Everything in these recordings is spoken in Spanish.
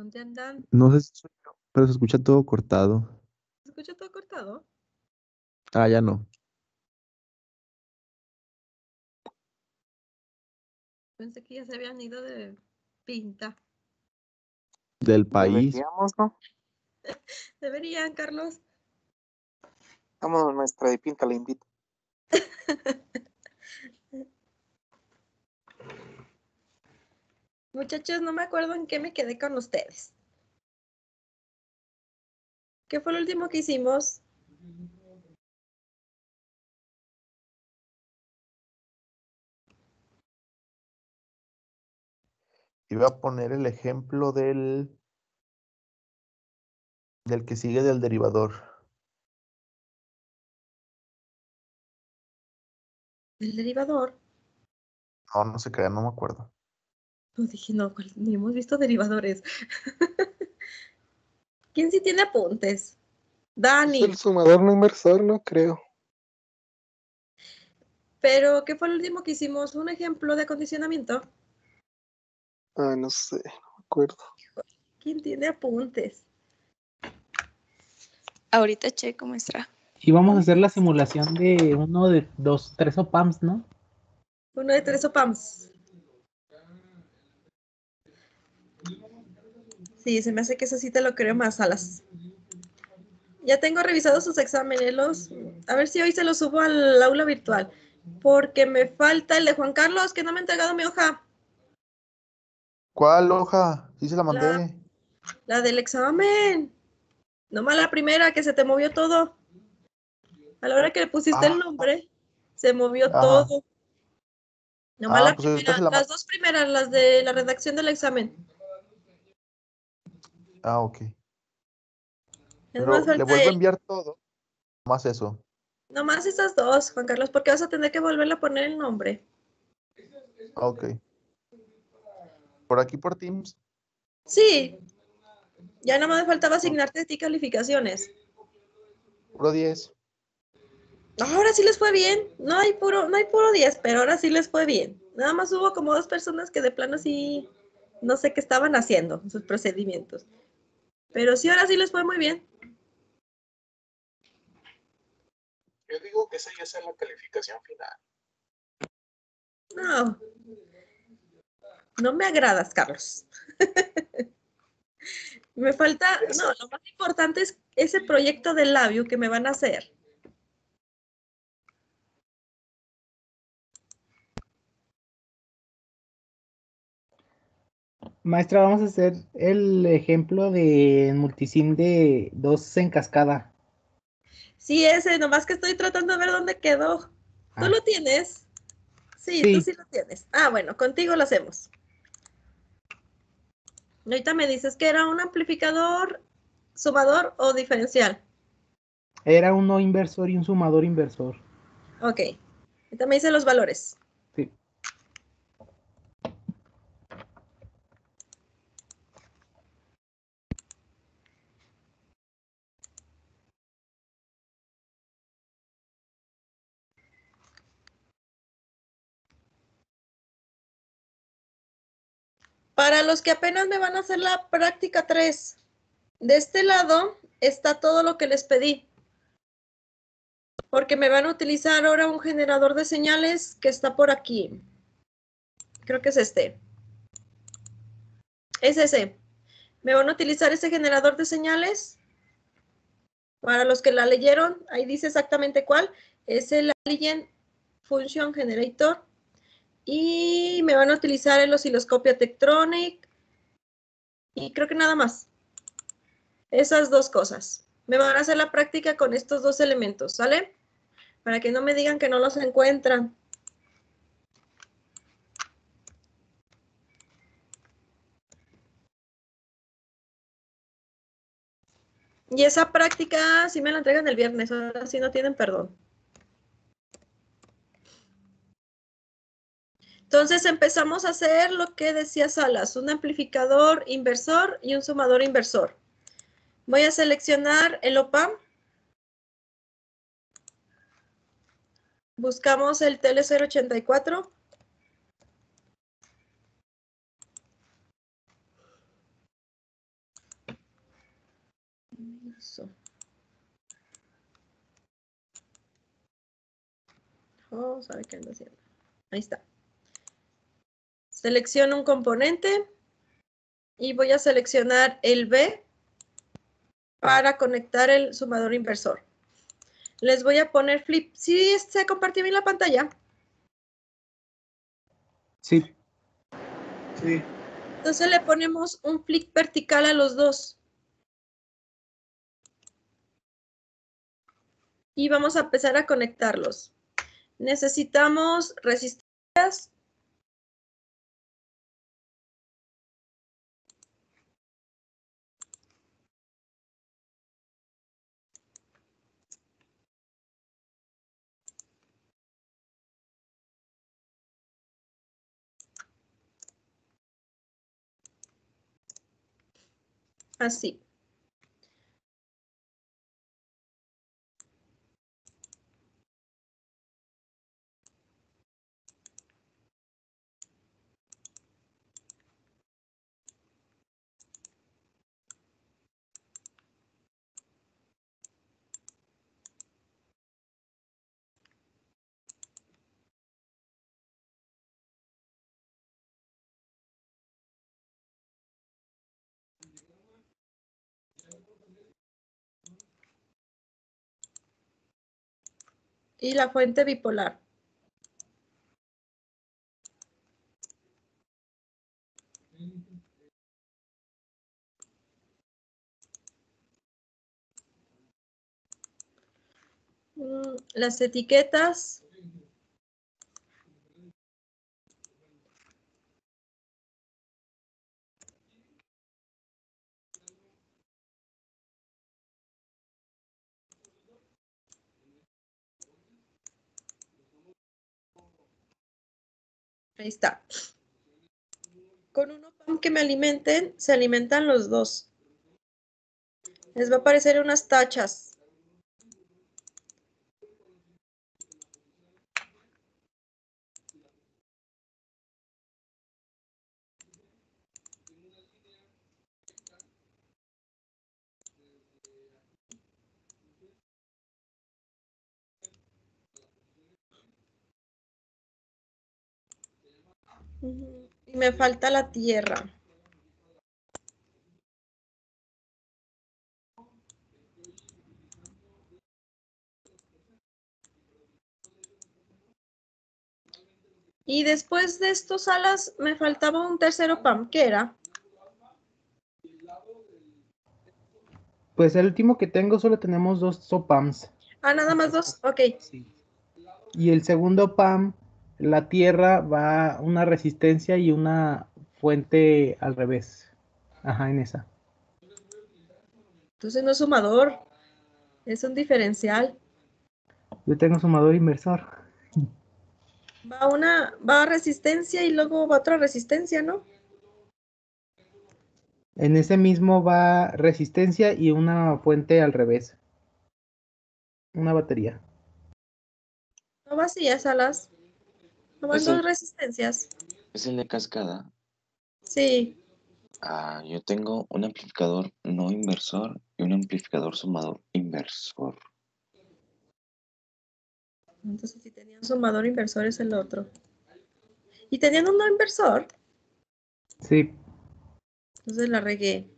¿Dónde andan? No sé si soy yo, pero se escucha todo cortado. ¿Se escucha todo cortado? Ah, ya no. Pensé que ya se habían ido de pinta. Del país. Deberíamos, ¿no? Deberían, Carlos. Vámonos, maestra de pinta, la invito. Muchachos, no me acuerdo en qué me quedé con ustedes. ¿Qué fue lo último que hicimos? Iba a poner el ejemplo del del que sigue del derivador. El derivador. No, no se crea, no me acuerdo. No dije, no, ni hemos visto derivadores. ¿Quién sí tiene apuntes? Dani. El sumador no inversor, no creo. Pero, ¿qué fue lo último que hicimos? ¿Un ejemplo de acondicionamiento? Ah, no sé, no me acuerdo. ¿Quién tiene apuntes? Ahorita checo, maestra. Y vamos a hacer la simulación de uno de dos, tres OPAMs, ¿no? Uno de tres OPAMs. Sí, se me hace que eso sí te lo creo más, Alas. Ya tengo revisados sus exámenes, los, a ver si hoy se los subo al aula virtual, porque me falta el de Juan Carlos, que no me ha entregado mi hoja, ¿Cuál hoja? Sí se la mandé. la del examen. Nomás la primera, que se te movió todo. A la hora que le pusiste el Ah. nombre, se movió todo. Nomás Ah, la pues primera, la las dos primeras, las de la redacción del examen. Ah, ok. Pero le vuelvo a él. enviar todo. Más eso. Nomás esas dos, Juan Carlos, porque vas a tener que volverle a poner el nombre. Ah, Ok. Por aquí por Teams. Sí. Ya nada más me faltaba asignarte a ti calificaciones. Puro 10. Ahora sí les fue bien. No hay puro, no hay puro 10, pero ahora sí les fue bien. Nada más hubo como dos personas que de plano sí no sé qué estaban haciendo en sus procedimientos. Pero sí, ahora sí les fue muy bien. Yo digo que esa ya es la calificación final. No. No me agradas, Carlos. me falta, no, lo más importante es ese proyecto de labio que me van a hacer. Maestra, vamos a hacer el ejemplo de multisim de dos en cascada. Sí, ese, nomás que estoy tratando de ver dónde quedó. ¿Tú Ah. lo tienes? Sí, Sí. tú sí lo tienes. Ah, bueno, contigo lo hacemos. Ahorita me dices que era un amplificador, sumador o diferencial. Era un no inversor y un sumador inversor. Ok. Ahorita me dice los valores. Para los que apenas me van a hacer la práctica 3, de este lado está todo lo que les pedí. Porque me van a utilizar ahora un generador de señales que está por aquí. Creo que es este. Es ese. Me van a utilizar ese generador de señales. Para los que la leyeron, ahí dice exactamente cuál. Es el Alien Function Generator y me van a utilizar el osciloscopio Tektronic y creo que nada más. Esas dos cosas. Me van a hacer la práctica con estos dos elementos, ¿sale? Para que no me digan que no los encuentran. Y esa práctica sí me la entregan el viernes, ahora sí no tienen perdón. Entonces empezamos a hacer lo que decía Salas, un amplificador inversor y un sumador inversor. Voy a seleccionar el OPAM. Buscamos el TL084. Eso. Oh, sabe qué ando haciendo. Ahí está. Selecciono un componente y voy a seleccionar el B para conectar el sumador inversor. Les voy a poner flip. ¿Sí se compartió bien la pantalla? Sí. Sí. Entonces le ponemos un flick vertical a los dos. Y vamos a empezar a conectarlos. Necesitamos resistencias. Así. Y la fuente bipolar. Mm, Las etiquetas. Ahí está. Con un OPAM que me alimenten, se alimentan los dos. Les va a aparecer unas tachas. Y me falta la tierra. Y después de estos alas me faltaba un tercero PAM, ¿qué era? Pues el último que tengo solo tenemos dos SOPAMs. Ah, nada más dos. Ok. Y el segundo PAM, la tierra va una resistencia y una fuente al revés. Ajá, en esa. Entonces no es sumador. Es un diferencial. Yo tengo sumador inversor. Va una, va resistencia y luego va otra resistencia, ¿no? En ese mismo va resistencia y una fuente al revés. Una batería. No vacías alas. No van Eso- dos resistencias. Es el de cascada. Sí. Ah, yo tengo un amplificador no inversor y un amplificador sumador inversor. Entonces si tenían sumador inversor es el otro. Y tenían un no inversor. Sí. Entonces la regué.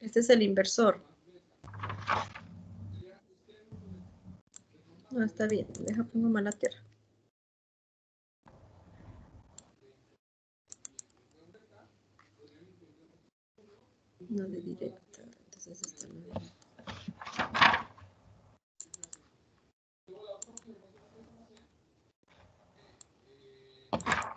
Este es el inversor. No, está bien. Deja pongo mala tierra. No de directa. Entonces esta no. Y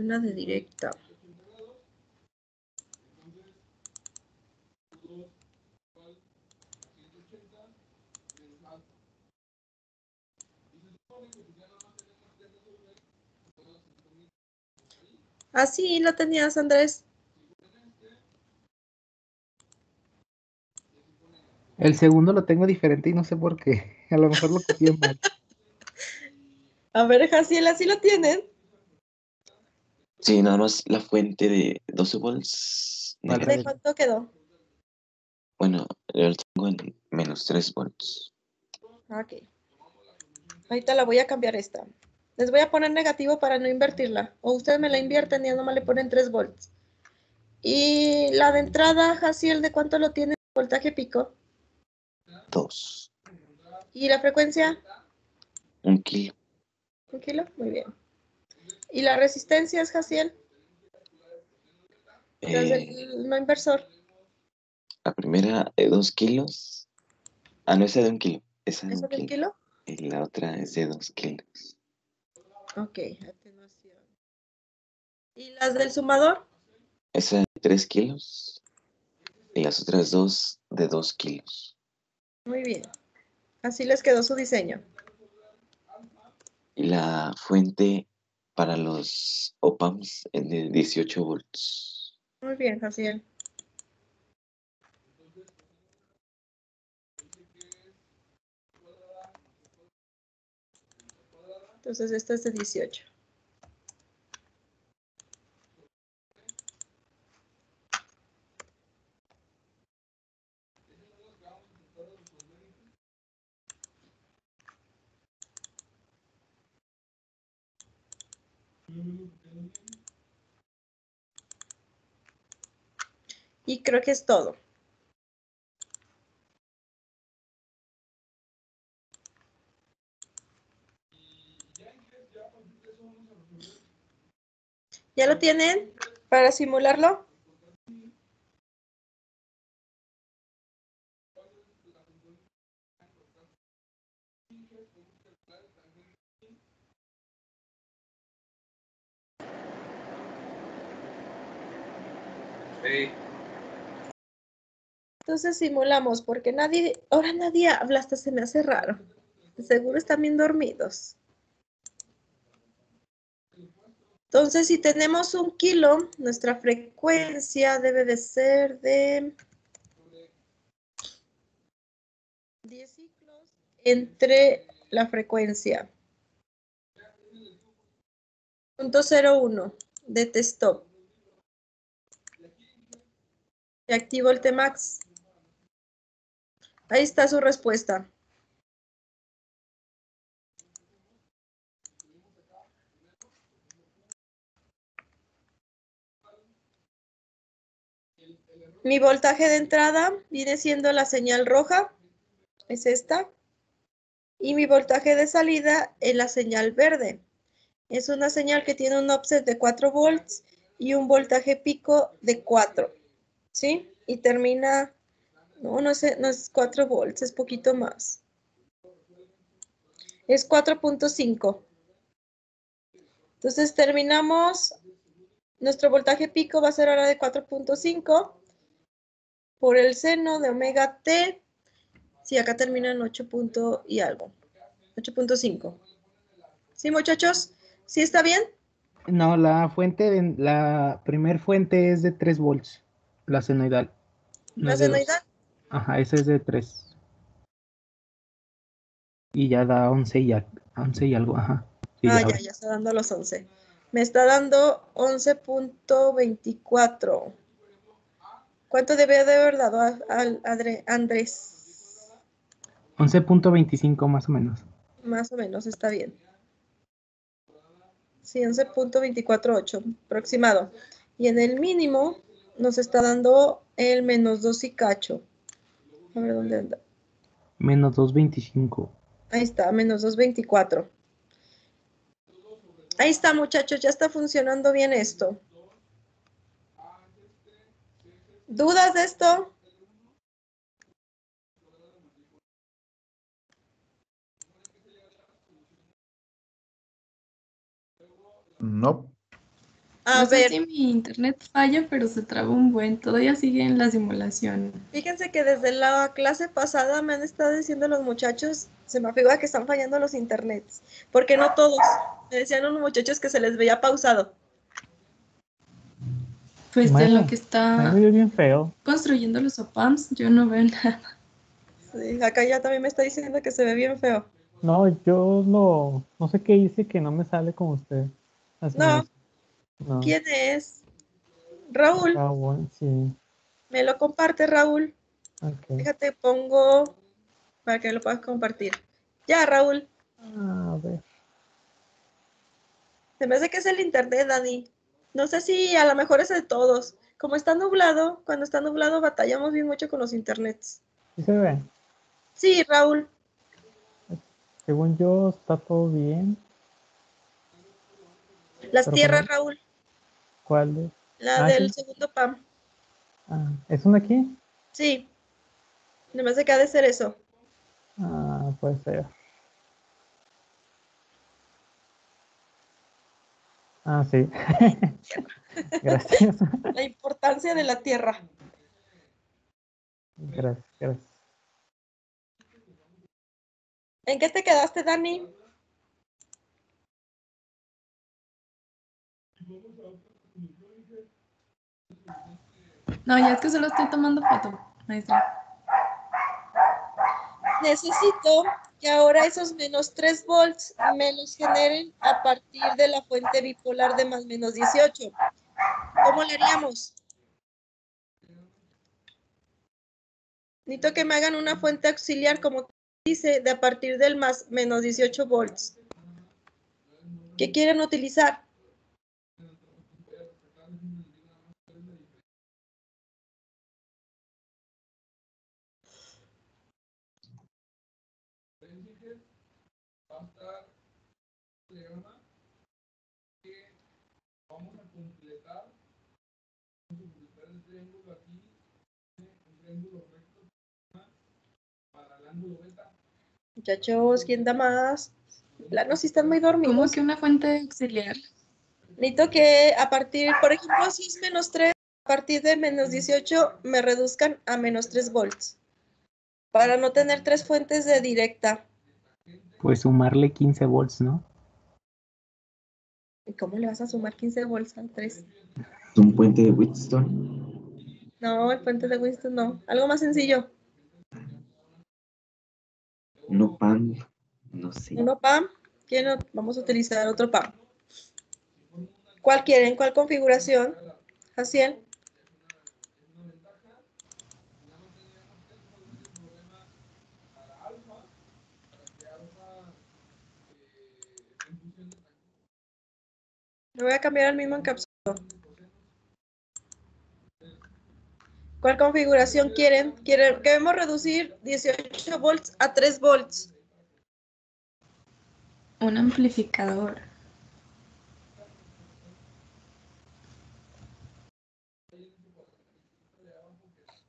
una de directa. Así lo tenías, Andrés. El segundo lo tengo diferente y no sé por qué. A lo mejor lo copié mal. A ver, Jaciel, ¿así lo tienen? Sí, nada más la fuente de 12 volts. ¿De cuánto quedó? Bueno, yo lo tengo en menos 3 volts. Ok. Ahorita la voy a cambiar esta. Les voy a poner negativo para no invertirla. O ustedes me la invierten y ya nomás le ponen 3 volts. Y la de entrada, Jaciel, ¿de cuánto lo tiene? Voltaje pico. 2. ¿Y la frecuencia? Un kilo. ¿Un kilo? Muy bien. ¿Y la resistencia es, Jaciel? Las Eh, del no inversor. la primera de 2 kilos. Ah, no, esa de un kilo. Esa de ¿Eso un kilo. kilo? Y la otra es de 2 kilos. Ok, atenuación. ¿Y las del sumador? Esa de 3 kilos. Y las otras dos de 2 kilos. Muy bien. Así les quedó su diseño. Y la fuente para los OPAMs de 18 volts. Muy bien, Jaciel. Entonces, esta es de 18. Y creo que es todo. ¿Ya lo tienen para simularlo? Sí. Entonces simulamos, porque nadie, ahora nadie habla, hasta se me hace raro. Seguro están bien dormidos. Entonces, si tenemos un kilo, nuestra frecuencia debe de ser de 10 ciclos entre la frecuencia. Punto 01 de T-stop. Y activo el T-max. Ahí está su respuesta. Mi voltaje de entrada viene siendo la señal roja, es esta. Y mi voltaje de salida es la señal verde. Es una señal que tiene un offset de 4 volts y un voltaje pico de 4. ¿Sí? Y termina, no, no, sé, no es 4 volts, es poquito más. Es 4.5. Entonces terminamos, nuestro voltaje pico va a ser ahora de 4.5 por el seno de omega t. Sí, acá termina en 8 punto y algo. 8.5. ¿Sí, muchachos? ¿Sí está bien? No, la fuente de la primer fuente es de 3 volts, la senoidal. No ¿La es senoidal? Ajá, esa es de 3. Y ya da 11 y, a- 11 y algo, ajá. Sí, ah, ya ya, ya está dando los 11. Me está dando 11.24. ¿Cuánto debe de haber dado a- al Adre- Andrés? 11.25 más o menos. Más o menos, está bien. Sí, 11.248 aproximado. Y en el mínimo nos está dando el menos 2 y cacho. A ver dónde anda. Menos 2.25. Ahí está, menos 224. Ahí está, muchachos, ya está funcionando bien esto. ¿Dudas de esto? No. A no sé ver, si mi internet falla, pero se traba un buen. Todavía sigue en la simulación. fíjense que desde la clase pasada me han estado diciendo los muchachos, se me figura que están fallando los internets, porque no todos. Me decían unos muchachos que se les veía pausado. Pues de lo que está bien feo. construyendo los OPAMs, yo no veo nada. Sí, acá ya también me está diciendo que se ve bien feo. No, yo lo, no sé qué hice que no me sale como usted. Así No. No. ¿Quién es? Raúl. Sí. Me lo comparte, Raúl. ok. Fíjate, pongo para que lo puedas compartir. Ya, Raúl. A ver. Se me hace que es el internet, Dani. No sé si a lo mejor es de todos. Como está nublado, cuando está nublado batallamos bien mucho con los internets. ¿Sí se ve? Sí, Raúl. Según yo, está todo bien. Las Pero tierras, como- Raúl. ¿Cuál es? La Ah, del sí. segundo PAM. Ah, ¿es una aquí? Sí. Que ha de ser eso. Ah, puede ser. Ah, sí. gracias. La importancia de la tierra. Gracias, gracias. ¿En qué te quedaste, Dani? No, ya es que solo estoy tomando foto, maestra. Necesito que ahora esos menos 3 volts me los generen a partir de la fuente bipolar de más menos 18. ¿Cómo le haríamos? Necesito que me hagan una fuente auxiliar, como dice, de a partir del más menos 18 volts. ¿Qué quieren utilizar? Muchachos, ¿quién da más? Plano, si están muy dormidos. ¿Cómo que una fuente auxiliar? Necesito que a partir, por ejemplo, si es menos 3, a partir de menos 18 me reduzcan a menos 3 volts. Para no tener tres fuentes de directa. Pues sumarle 15 volts, ¿no? ¿Y cómo le vas a sumar 15 volts al 3? Un puente de Whitstone. No, el puente de Winston no. Algo más sencillo. Uno pan. No sé. Uno PAM. ¿Quién o- Vamos a utilizar otro PAM. ¿Cuál quieren? ¿Cuál configuración? Jaciel. Le voy a cambiar al mismo encapsulado. ¿Cuál configuración quieren? Quieren, queremos reducir 18 volts a 3 volts. Un amplificador.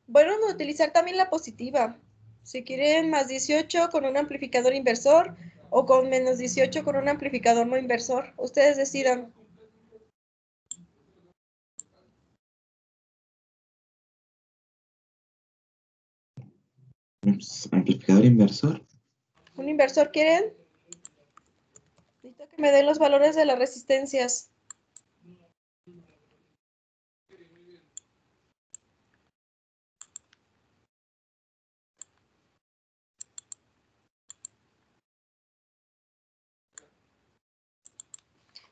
Bueno, utilizar también la positiva. Si quieren más 18 con un amplificador inversor o con menos 18 con un amplificador no inversor. Ustedes decidan. Amplificador inversor. ¿Un inversor quieren? Necesito que me den los valores de las resistencias.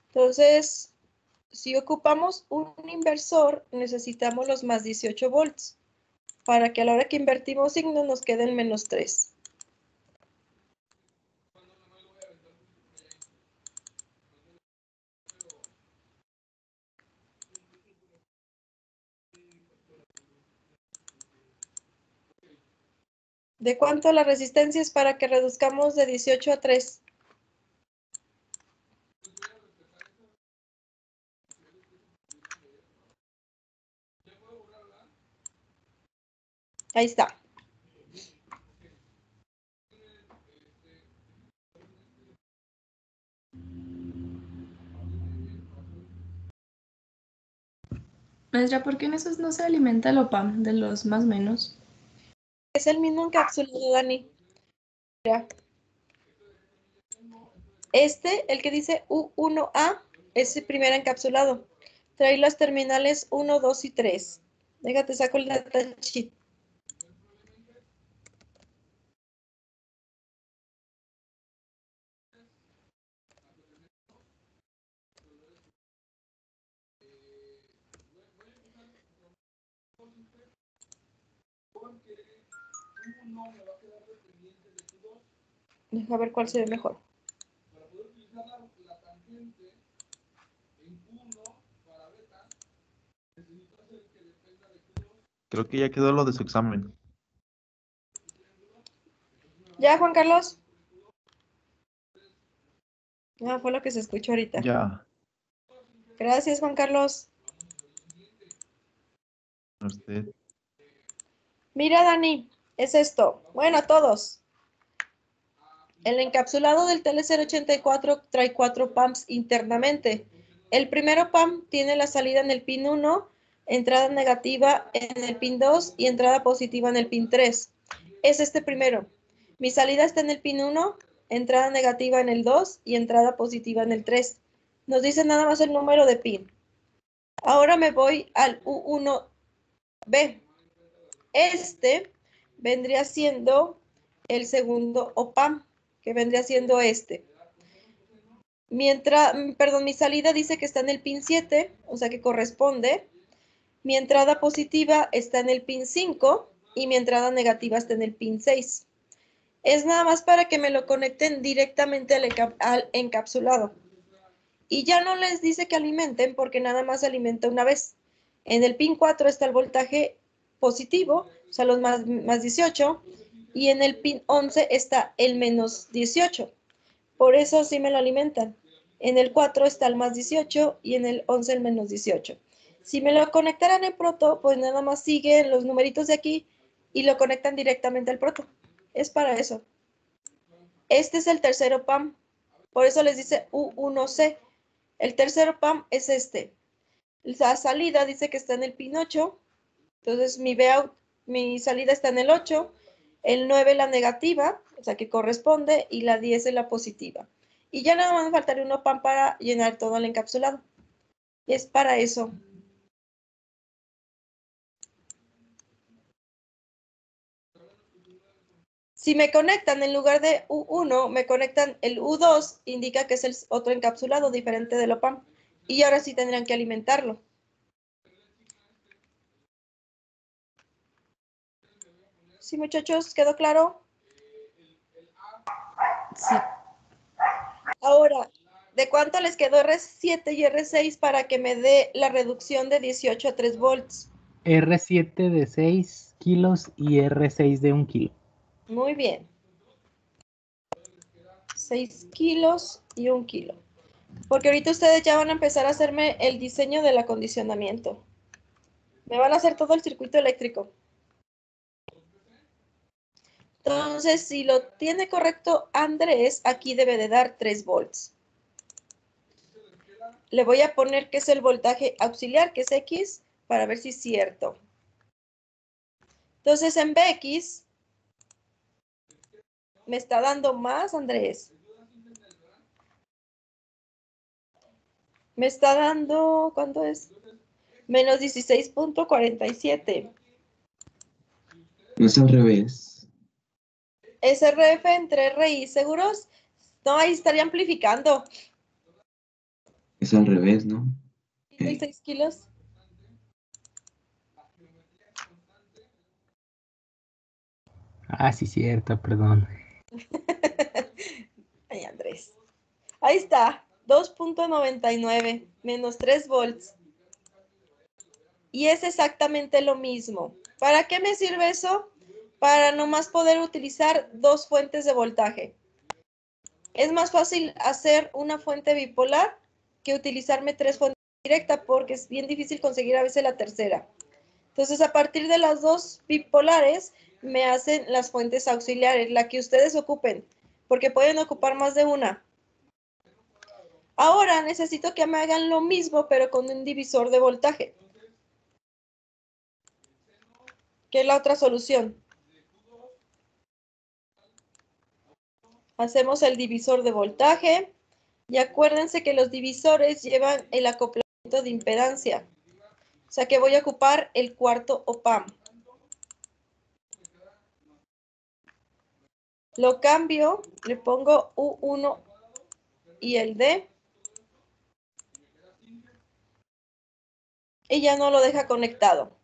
Entonces, si ocupamos un inversor, necesitamos los más 18 volts para que a la hora que invertimos signo nos quede el menos 3. ¿De cuánto las resistencias para que reduzcamos de 18 a 3? Ahí está. Maestra, ¿por qué en esos no se alimenta el OPAM de los más menos? Es el mismo encapsulado, Dani. Mira. Este, el que dice U1A, es el primer encapsulado. Trae las terminales 1, 2 y 3. Déjate, saco el datasheet. Deja ver cuál se ve mejor. Creo que ya quedó lo de su examen. ¿Ya, Juan Carlos? Ah, fue lo que se escuchó ahorita. Ya. Gracias, Juan Carlos. Usted. Mira, Dani, es esto. Bueno, a todos. El encapsulado del TL084 trae cuatro PAMs internamente. El primero PAM tiene la salida en el pin 1, entrada negativa en el pin 2 y entrada positiva en el pin 3. Es este primero. Mi salida está en el pin 1, entrada negativa en el 2 y entrada positiva en el 3. Nos dice nada más el número de pin. Ahora me voy al U1B. Este vendría siendo el segundo OPAM, que vendría siendo este. Mientras, perdón, mi salida dice que está en el pin 7, o sea que corresponde. Mi entrada positiva está en el pin 5 y mi entrada negativa está en el pin 6. Es nada más para que me lo conecten directamente al, enca- al encapsulado. Y ya no les dice que alimenten porque nada más alimenta una vez. En el pin 4 está el voltaje positivo, o sea, los más, más 18, y en el pin 11 está el menos 18. Por eso sí me lo alimentan. En el 4 está el más 18 y en el 11 el menos 18. Si me lo conectaran en proto, pues nada más siguen los numeritos de aquí y lo conectan directamente al proto. Es para eso. Este es el tercero PAM. Por eso les dice U1C. El tercero PAM es este. La salida dice que está en el pin 8. Entonces mi, vout- mi salida está en el 8. El 9 la negativa, o sea que corresponde, y la 10 es la positiva. Y ya nada más faltaría uno PAM para llenar todo el encapsulado. Es para eso. Si me conectan en lugar de U1, me conectan el U2, indica que es el otro encapsulado diferente del OPAM. Y ahora sí tendrían que alimentarlo. ¿Sí, muchachos? ¿Quedó claro? Sí. Ahora, ¿de cuánto les quedó R7 y R6 para que me dé la reducción de 18 a 3 volts? R7 de 6 kilos y R6 de 1 kilo. Muy bien. 6 kilos y 1 kilo. Porque ahorita ustedes ya van a empezar a hacerme el diseño del acondicionamiento. Me van a hacer todo el circuito eléctrico. Entonces, si lo tiene correcto Andrés, aquí debe de dar 3 volts. Le voy a poner que es el voltaje auxiliar, que es X, para ver si es cierto. Entonces, en BX, me está dando más, Andrés. Me está dando, ¿cuánto es? Menos 16.47. No es al revés. SRF entre RI, ¿seguros? No, ahí estaría amplificando. Es al revés, ¿no? ¿Y 6 kilos? Ah, sí, cierto, perdón. Ay, Andrés. Ahí está, 2.99 menos 3 volts. Y es exactamente lo mismo. ¿Para qué me sirve eso? Para nomás poder utilizar dos fuentes de voltaje. Es más fácil hacer una fuente bipolar que utilizarme tres fuentes directas porque es bien difícil conseguir a veces la tercera. Entonces, a partir de las dos bipolares, me hacen las fuentes auxiliares, la que ustedes ocupen, porque pueden ocupar más de una. Ahora necesito que me hagan lo mismo, pero con un divisor de voltaje. ¿Qué es la otra solución? Hacemos el divisor de voltaje y acuérdense que los divisores llevan el acoplamiento de impedancia. O sea que voy a ocupar el cuarto OPAM. Lo cambio, le pongo U1 y el D. Y ya no lo deja conectado.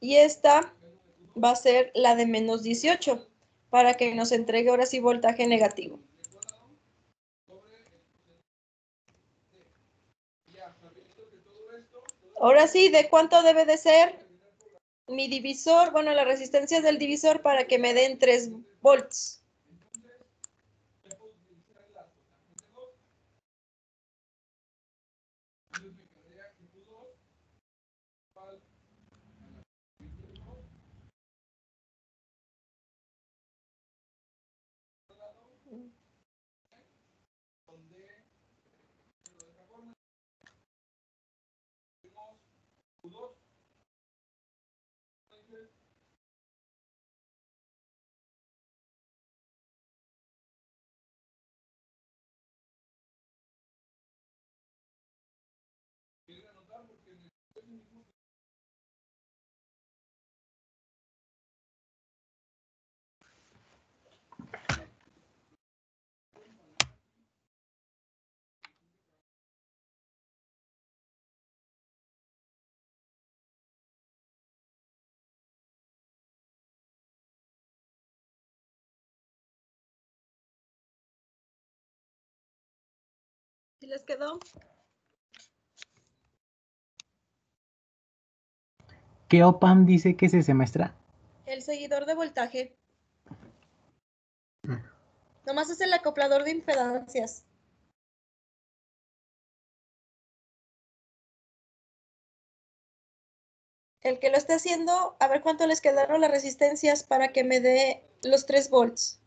Y esta va a ser la de menos 18 para que nos entregue ahora sí voltaje negativo. Ahora sí, ¿de cuánto debe de ser mi divisor? Bueno, la resistencia del divisor para que me den 3 volts. ¿Sí les quedó? ¿Qué OPAM dice que se semestra? El seguidor de voltaje. Nomás es el acoplador de impedancias. El que lo esté haciendo, a ver cuánto les quedaron las resistencias para que me dé los 3 volts.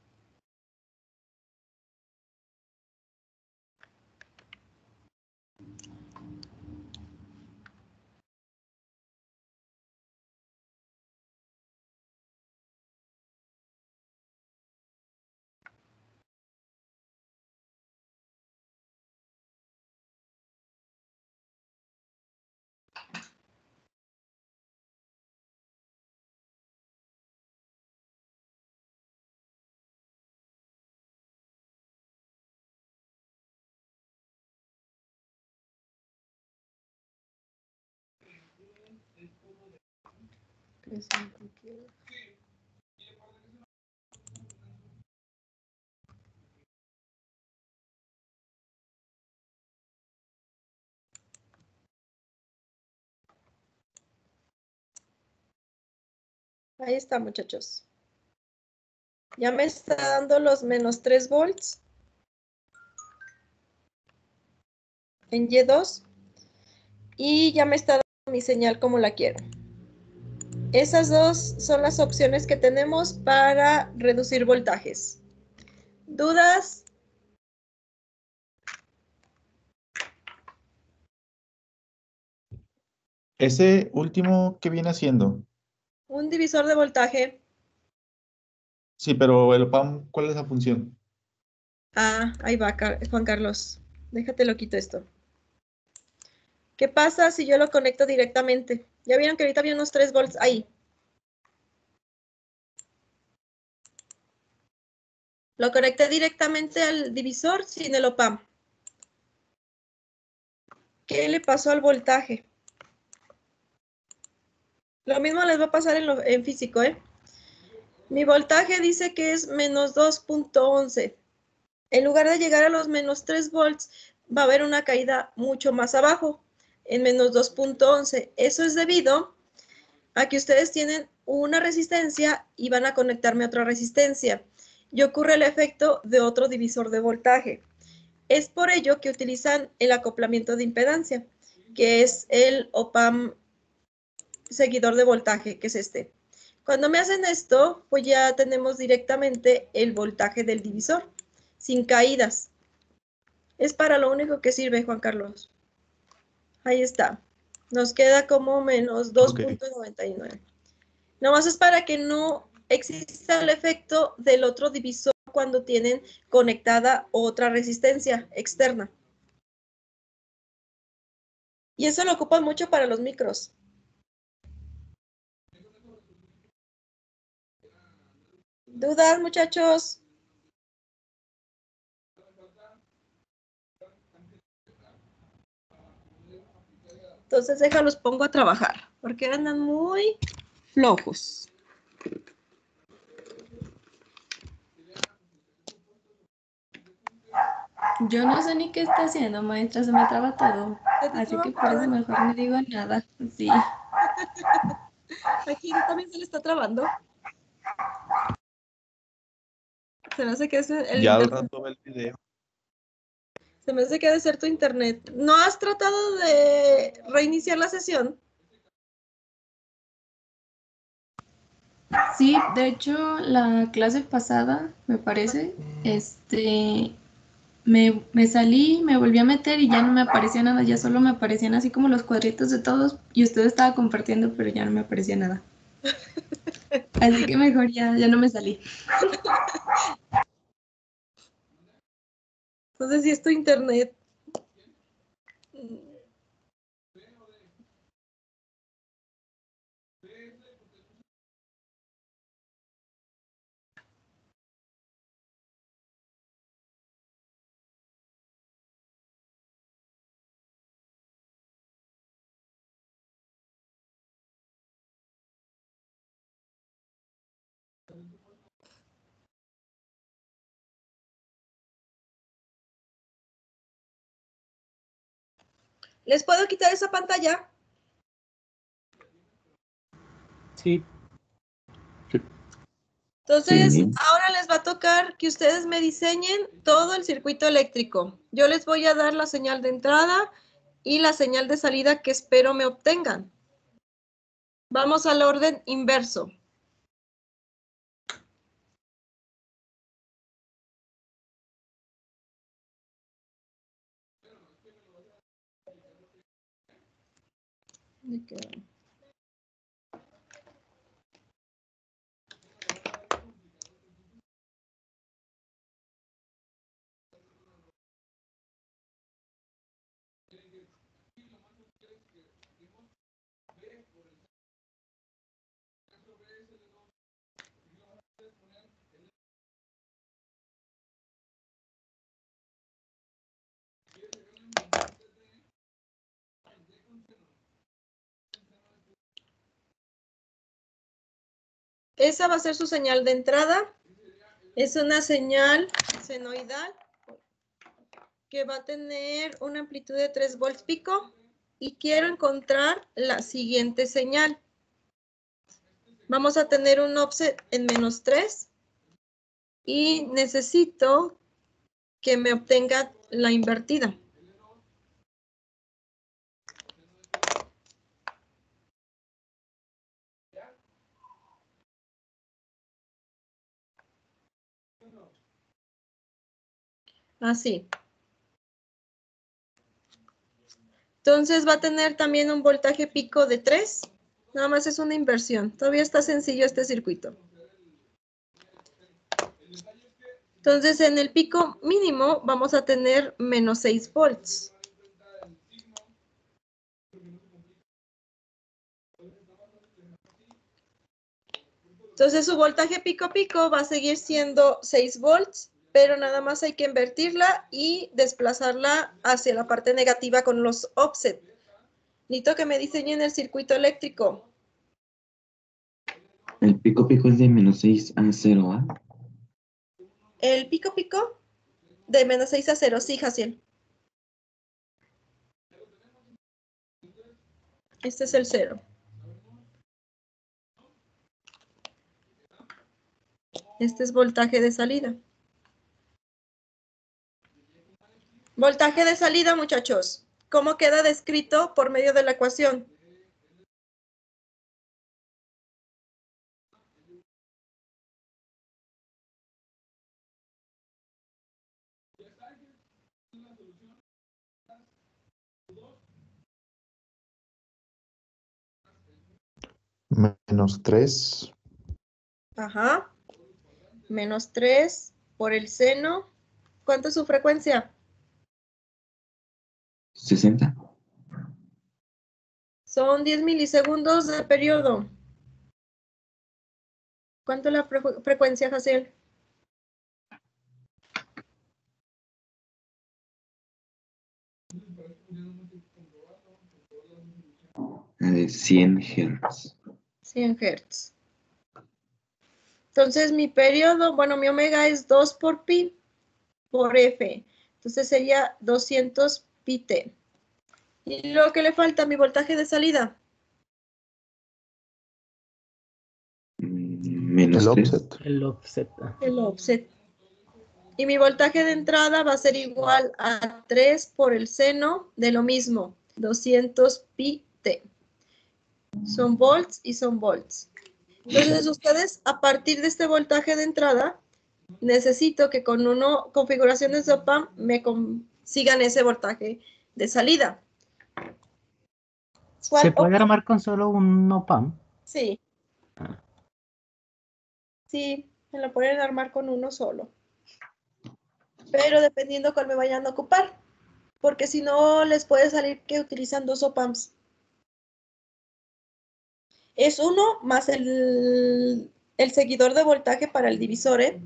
Ahí está, muchachos. Ya me está dando los menos 3 volts en Y2 y ya me está dando mi señal como la quiero. Esas dos son las opciones que tenemos para reducir voltajes. ¿Dudas? Ese último, ¿qué viene haciendo? Un divisor de voltaje. Sí, pero el OPAM, ¿cuál es la función? Ah, ahí va, Juan Carlos. Déjate lo quito esto. ¿Qué pasa si yo lo conecto directamente? Ya vieron que ahorita había unos 3 volts ahí. Lo conecté directamente al divisor sin el OPAM. ¿Qué le pasó al voltaje? Lo mismo les va a pasar en físico, ¿eh? Mi voltaje dice que es menos 2.11. En lugar de llegar a los menos 3 volts, va a haber una caída mucho más abajo, en menos 2.11. Eso es debido a que ustedes tienen una resistencia y van a conectarme a otra resistencia. Y ocurre el efecto de otro divisor de voltaje. Es por ello que utilizan el acoplamiento de impedancia, que es el OPAM seguidor de voltaje, que es este. Cuando me hacen esto, pues ya tenemos directamente el voltaje del divisor, sin caídas. Es para lo único que sirve, Juan Carlos. Ahí está. Nos queda como menos 2.99. Nomás es para que no exista el efecto del otro divisor cuando tienen conectada otra resistencia externa. Y eso lo ocupan mucho para los micros. ¿Dudas, muchachos? Entonces déjalos pongo a trabajar, porque andan muy flojos. Yo no sé ni qué está haciendo, maestra, se me traba todo. ¿Se te Así que por eso mejor no digo nada. Sí. Aquí también se le está trabando. Se me hace que es el Ya al rato ve el video. Se me hace que ha de ser tu internet. ¿No has tratado de reiniciar la sesión? Sí, de hecho, la clase pasada, me parece, este, me, me salí, me volví a meter y ya no me aparecía nada, ya solo me aparecían así como los cuadritos de todos y usted estaba compartiendo, pero ya no me aparecía nada. Así que mejor ya, ya no me salí. Entonces, si es internet. ¿Les puedo quitar esa pantalla? Sí, Entonces, Sí. ahora les va a tocar que ustedes me diseñen todo el circuito eléctrico. Yo les voy a dar la señal de entrada y la señal de salida que espero me obtengan. Vamos al orden inverso. ¿Dónde quedó? Esa va a ser su señal de entrada. Es una señal senoidal que va a tener una amplitud de 3 volts pico y quiero encontrar la siguiente señal. Vamos a tener un offset en menos 3 y necesito que me obtenga la invertida. Así. Entonces va a tener también un voltaje pico de 3. Nada más es una inversión. Todavía está sencillo este circuito. Entonces en el pico mínimo vamos a tener menos 6 volts. Entonces su voltaje pico pico va a seguir siendo 6 volts, pero nada más hay que invertirla y desplazarla hacia la parte negativa con los offset. Necesito que me diseñen el circuito eléctrico. El pico pico es de menos 6 a 0, ¿ah? El pico pico de menos 6 a 0, sí, Jaciel. Este es el 0. Este es voltaje de salida. Voltaje de salida, muchachos. ¿Cómo queda descrito por medio de la ecuación? Menos 3. Ajá. Menos 3 por el seno. ¿Cuánto es su frecuencia? 60. Son 10 milisegundos de periodo. ¿Cuánto es la fre- frecuencia, Jaciel? A ver, 100 Hz. 100 Hz. Entonces mi periodo, bueno, mi omega es 2 por pi por f. Entonces sería 200 pi t. Y lo que le falta, mi voltaje de salida. Mm, Menos El 3. offset. El offset. ah. El offset. Y mi voltaje de entrada va a ser igual a 3 por el seno de lo mismo, 200 pi t. Son volts y son volts. Entonces ustedes, a partir de este voltaje de entrada, necesito que con uno configuraciones de OPAM me consigan ese voltaje de salida. ¿Cuál ¿Se puede armar con solo un OPAM? Sí. Ah. Sí, me lo pueden armar con uno solo. Pero dependiendo cuál me vayan a ocupar. Porque si no, les puede salir que utilizan dos OPAMs. Es uno más el, el seguidor de voltaje para el divisor, ¿eh?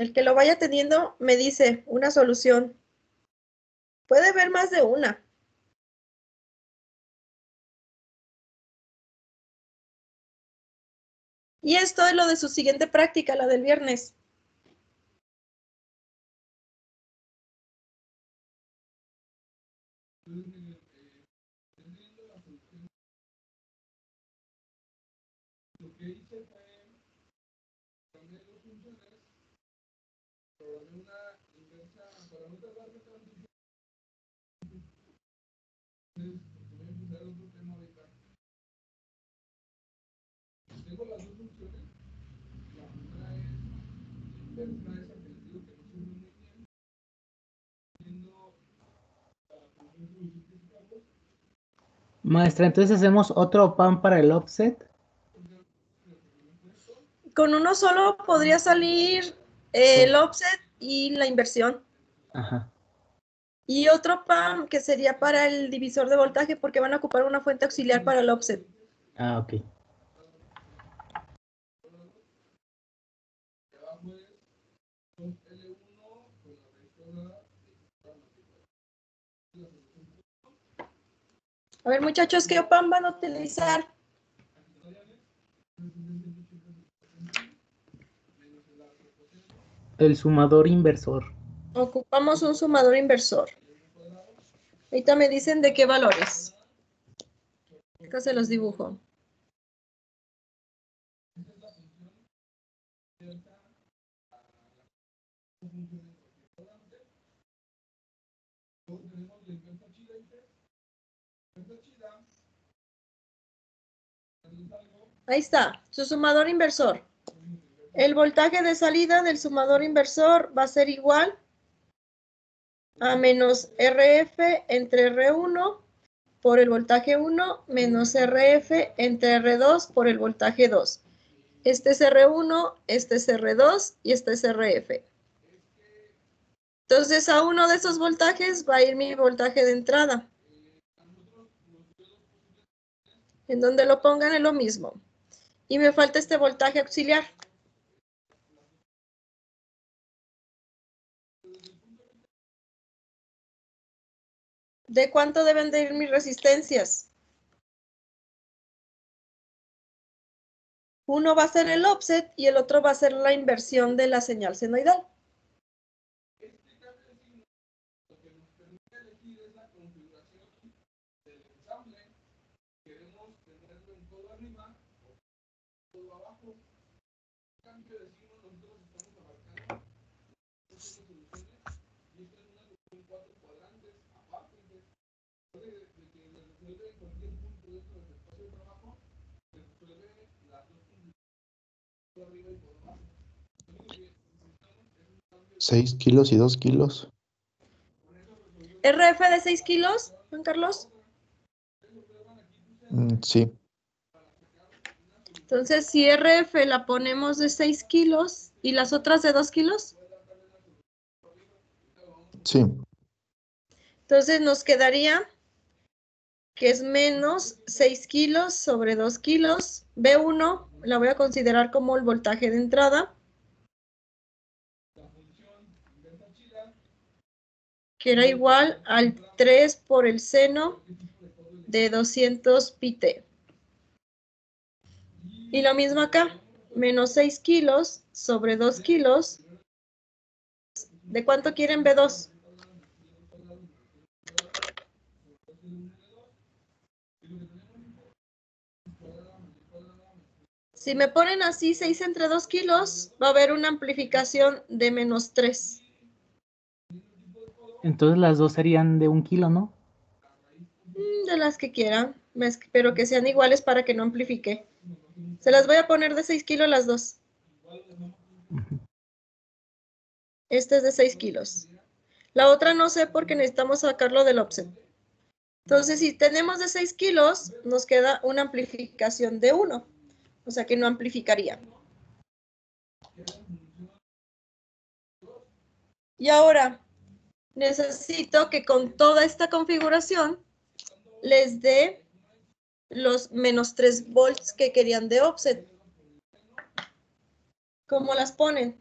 El que lo vaya teniendo me dice una solución. Puede ver más de una. Y esto es lo de su siguiente práctica, la del viernes. Maestra, entonces hacemos otro OPAM para el offset. Con uno solo podría salir el offset y la inversión. Ajá. Y otro PAM que sería para el divisor de voltaje porque van a ocupar una fuente auxiliar para el offset. Ah, ok. A ver, muchachos, ¿qué OPAM van a utilizar? El sumador inversor. Ocupamos un sumador inversor. Ahorita me dicen de qué valores. Acá se los dibujo. Ahí está, su sumador inversor. El voltaje de salida del sumador inversor va a ser igual a menos RF entre R1 por el voltaje 1 menos RF entre R2 por el voltaje 2. Este es R1, este es R2 y este es RF. Entonces a uno de esos voltajes va a ir mi voltaje de entrada. En donde lo pongan es lo mismo. Y me falta este voltaje auxiliar. ¿De cuánto deben de ir mis resistencias? Uno va a ser el offset y el otro va a ser la inversión de la señal senoidal. Seis kilos y dos kilos. RF de 6 kilos, Juan Carlos. Mm, sí. Entonces, si RF la ponemos de 6 kilos y las otras de 2 kilos, Sí. Entonces nos quedaría que es menos 6 kilos sobre 2 kilos. B1 la voy a considerar como el voltaje de entrada. Que era igual al 3 por el seno de 200 pi t. Y lo mismo acá, menos 6 kilos sobre 2 kilos. ¿De cuánto quieren B2? Si me ponen así 6 entre 2 kilos, va a haber una amplificación de menos 3. Entonces las dos serían de un kilo, ¿no? Mm, De las que quieran, pero que sean iguales para que no amplifique. Se las voy a poner de 6 kilos las dos. Esta es de 6 kilos. La otra no sé porque necesitamos sacarlo del offset. Entonces, si tenemos de 6 kilos, nos queda una amplificación de 1. O sea que no amplificaría. Y ahora, necesito que con toda esta configuración les dé los menos 3 volts que querían de offset. ¿Cómo las ponen?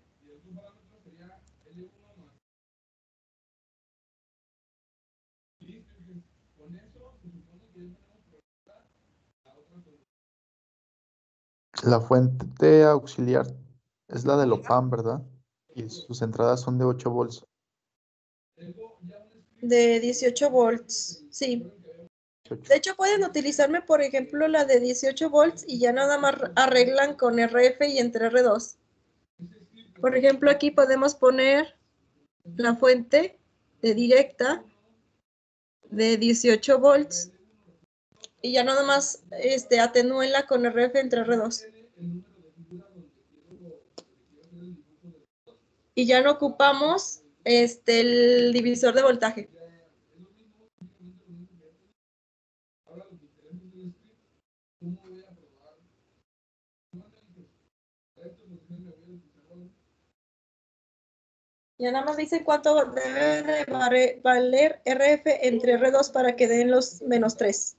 La fuente auxiliar es la del OPAM, ¿verdad? Y sus entradas son de 8 volts. De 18 volts, sí. 18. De hecho, pueden utilizarme, por ejemplo, la de 18 volts y ya nada más arreglan con RF y entre R2. Por ejemplo, aquí podemos poner la fuente de directa de 18 volts y ya nada más este, atenúenla con RF entre R2. Y ya no ocupamos este, el divisor de voltaje. Ya nada más dicen cuánto debe valer RF entre R2 para que den los menos 3.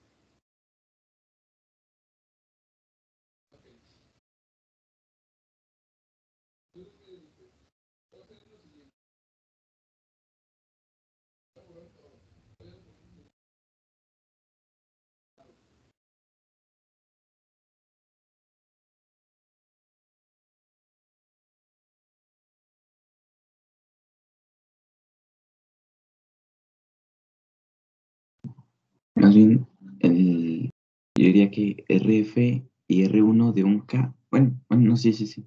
Más bien, el, yo diría que RF y R1 de un K. Bueno, bueno, no, sí, sí, sí.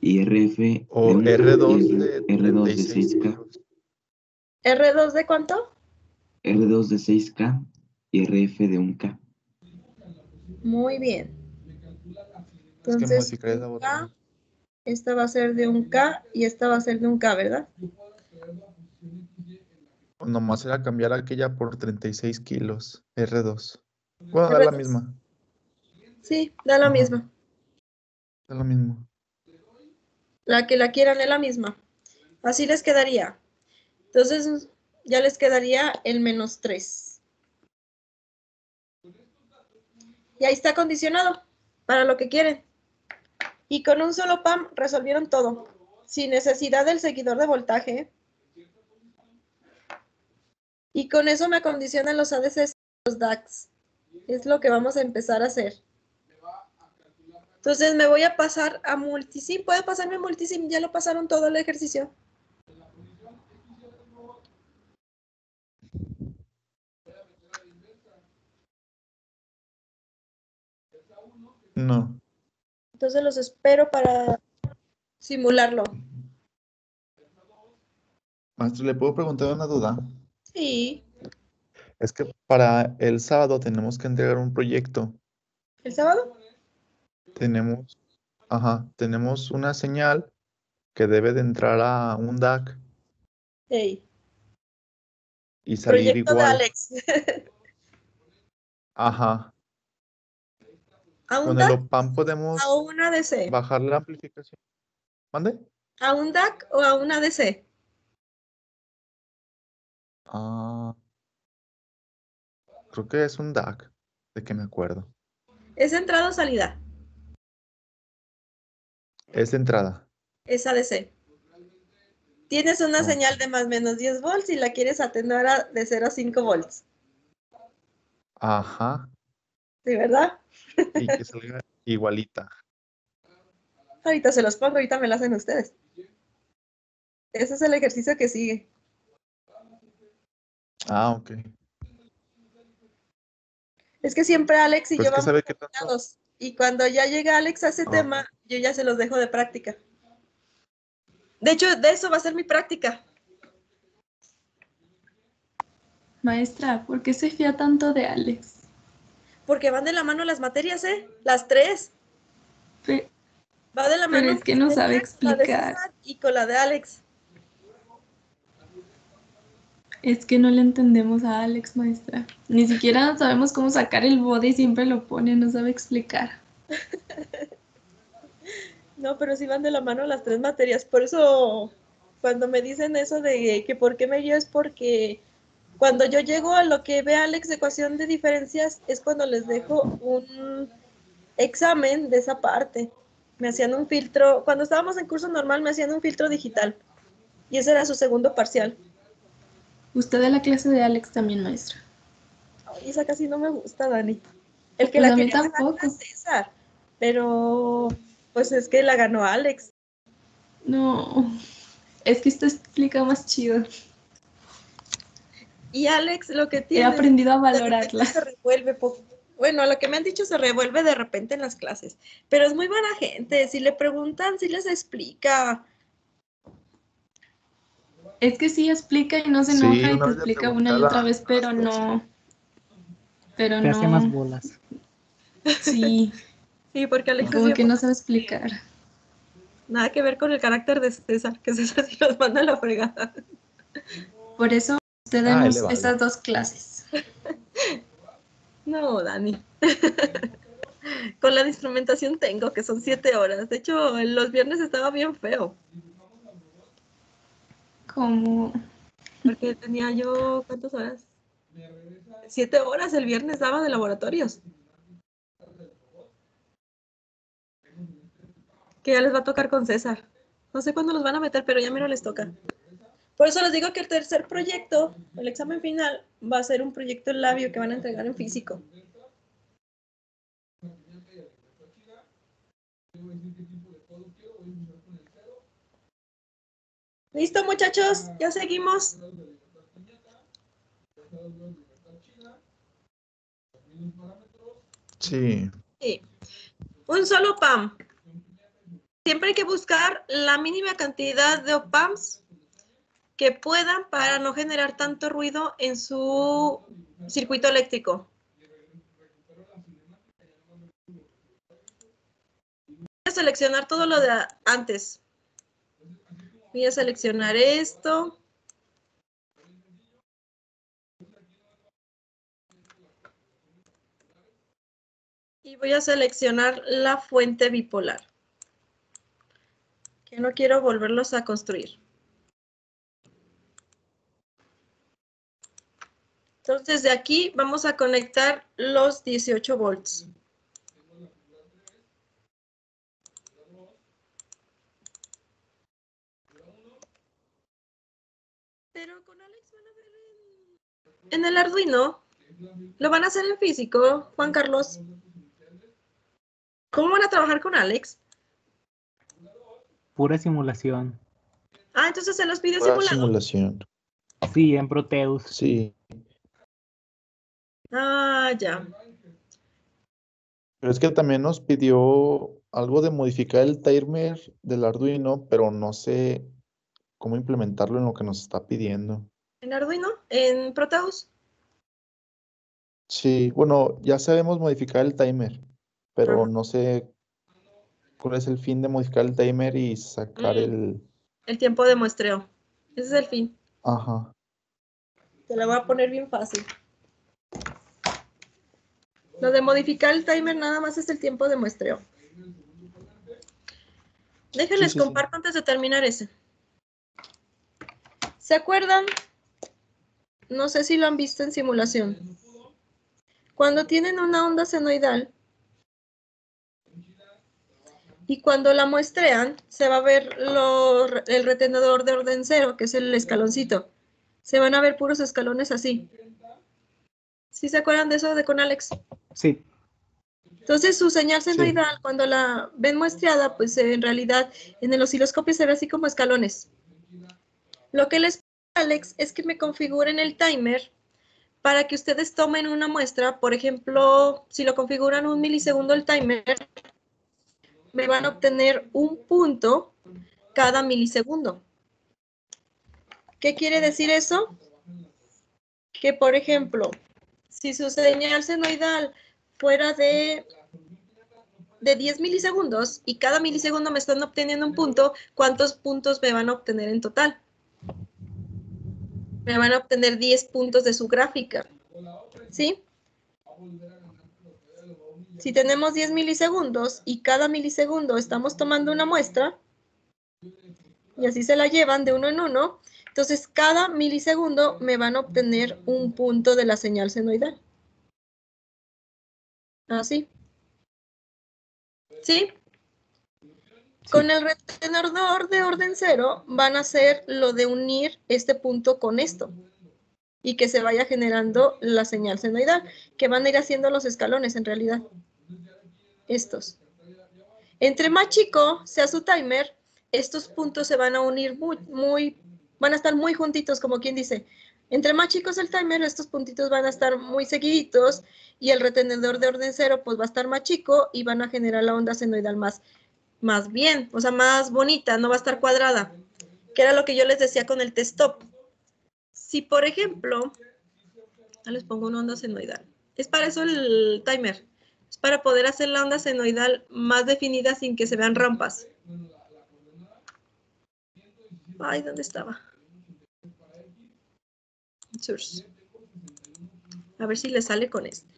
Y RF de O un K R2 y de R2 de 36 6K. kilos. ¿R2 de cuánto? R2 de 6K y RF de un K. Muy bien. Es que Entonces, botella. K, esta va a ser de un K y esta va a ser de un K, ¿verdad? Nomás era cambiar aquella por 36 kilos, R2. Bueno, da la R2. misma, Sí, da la Ajá. misma. da lo mismo. La que la quieran es la misma. Así les quedaría. Entonces, ya les quedaría el menos 3. Y ahí está condicionado para lo que quieren. Y con un solo PAM resolvieron todo. Sin necesidad del seguidor de voltaje. Y con eso me acondicionan los ADCs los DACs. Es lo que vamos a empezar a hacer. Entonces me voy a pasar a multisim. ¿Puedo pasarme multisim? Ya lo pasaron todo el ejercicio. No. Entonces los espero para simularlo. Maestro, ¿le puedo preguntar una duda? Sí. Es que para el sábado tenemos que entregar un proyecto. ¿El sábado? Tenemos, ajá, tenemos una señal que debe de entrar a un DAC Hey. y salir Proyecto de igual. Alex. Ajá. ¿A un Con el DAC OPAM podemos a una DC? bajar la amplificación. ¿Mande? ¿A un DAC o a una DC? Ah, Creo que es un DAC, de que me acuerdo. ¿Es entrada o salida? Es de entrada. Es ADC. Tienes una señal de más o menos 10 volts y la quieres atenuar a de 0 a 5 volts. Ajá. ¿Sí, verdad? Y que salga igualita. Ahorita se los pongo, ahorita me lo hacen ustedes. Ese es el ejercicio que sigue. Ah, ok. Es que siempre Alex y Pues yo que vamos sabe. Y cuando ya llega Alex a ese Ah. tema, yo ya se los dejo de práctica. De hecho, de eso va a ser mi práctica. Maestra, ¿por qué se fía tanto de Alex? Porque van de la mano las materias, ¿eh? Las tres. Pe- Va de la Pero mano. es que no con sabe la de explicar. César y con la de Alex. Es que no le entendemos a Alex, maestra. Ni siquiera sabemos cómo sacar el bode y siempre lo pone, no sabe explicar. No, pero sí van de la mano las tres materias. Por eso, cuando me dicen eso de que por qué me guío es porque cuando yo llego a lo que ve Alex de ecuación de diferencias es cuando les dejo un examen de esa parte. Me hacían un filtro, cuando estábamos en curso normal me hacían un filtro digital y ese era su segundo parcial. Usted de la clase de Alex también, maestra. Ay, esa casi no me gusta, Dani. El que Pues la quería ganar tampoco. era César, pero pues es que la ganó Alex. No, es que usted explica más chido. Y Alex lo que He tiene aprendido a valorarla. se revuelve poco. Bueno, lo que me han dicho se revuelve de repente en las clases, pero es muy buena gente. Si le preguntan, si les explica. Es que sí explica y no se Sí, enoja y te explica una y otra vez, pero no. Pero Te hace más no. bolas. Sí, Sí, porque Alex es como que no sabe explicar. nada que ver con el carácter de César, que César sí los manda a la fregada. Por eso usted Ah, vale. esas dos clases. No, Dani. con la instrumentación tengo, que son siete horas. De hecho, los viernes estaba bien feo, Como porque tenía yo, ¿cuántas horas? Siete horas el viernes daba de laboratorios. Que ya les va a tocar con César. No sé cuándo los van a meter, pero ya miro les toca. Por eso les digo que el tercer proyecto, el examen final, va a ser un proyecto labio que van a entregar en físico. ¿Listo, muchachos? ¿Ya seguimos? Sí. Sí. Un solo PAM. Siempre hay que buscar la mínima cantidad de OPAMs que puedan para no generar tanto ruido en su circuito eléctrico. Voy a seleccionar todo lo de antes. Voy a seleccionar esto. Y voy a seleccionar la fuente bipolar. Que no quiero volverlos a construir. Entonces de aquí vamos a conectar los 18 volts. Pero con Alex van a ver en, el Arduino. Lo van a hacer en físico, Juan Carlos. ¿Cómo van a trabajar con Alex? Pura simulación. Ah, entonces se los pide Pura simulado. simulación. Sí, en Proteus. Sí. Ah, ya. Pero es que también nos pidió algo de modificar el timer del Arduino, pero no sé cómo implementarlo en lo que nos está pidiendo. ¿En Arduino? ¿En Proteus? Sí, bueno, ya sabemos modificar el timer, pero no sé cuál es el fin de modificar el timer y sacar Mm. el... El tiempo de muestreo. Ese es el fin. Ajá. Te la voy a poner bien fácil. Lo de modificar el timer nada más es el tiempo de muestreo. Déjenles sí, sí. comparto antes de terminar ese. ¿Se acuerdan? No sé si lo han visto en simulación. Cuando tienen una onda senoidal y cuando la muestrean, se va a ver lo- el retenedor de orden cero, que es el escaloncito. Se van a ver puros escalones así. ¿Sí se acuerdan de eso de con Alex? Sí. Entonces su señal senoidal, cuando la ven muestreada, pues en realidad en el osciloscopio se ve así como escalones. Lo que les Alex, es que me configuren el timer para que ustedes tomen una muestra. Por ejemplo, si lo configuran un milisegundo el timer, me van a obtener un punto cada milisegundo. ¿Qué quiere decir eso? Que, por ejemplo, si su señal senoidal fuera de, de 10 milisegundos y cada milisegundo me están obteniendo un punto, ¿cuántos puntos me van a obtener en total? Me van a obtener 10 puntos de su gráfica. ¿Sí? Si tenemos 10 milisegundos y cada milisegundo estamos tomando una muestra, y así se la llevan de uno en uno, entonces cada milisegundo me van a obtener un punto de la señal senoidal. Así. ¿Sí? Con el retenedor de orden cero van a hacer lo de unir este punto con esto y que se vaya generando la señal senoidal, que van a ir haciendo los escalones en realidad. Estos. Entre más chico sea su timer, estos puntos se van a unir muy, muy, van a estar muy juntitos, como quien dice. Entre más chicos el timer, estos puntitos van a estar muy seguiditos y el retenedor de orden cero pues va a estar más chico y van a generar la onda senoidal más, más bien, o sea, más bonita, no va a estar cuadrada, que era lo que yo les decía con el test stop. Si, por ejemplo, les pongo una onda senoidal, es para eso el timer, es para poder hacer la onda senoidal más definida sin que se vean rampas. Ay, ¿dónde estaba? A ver si le sale con este.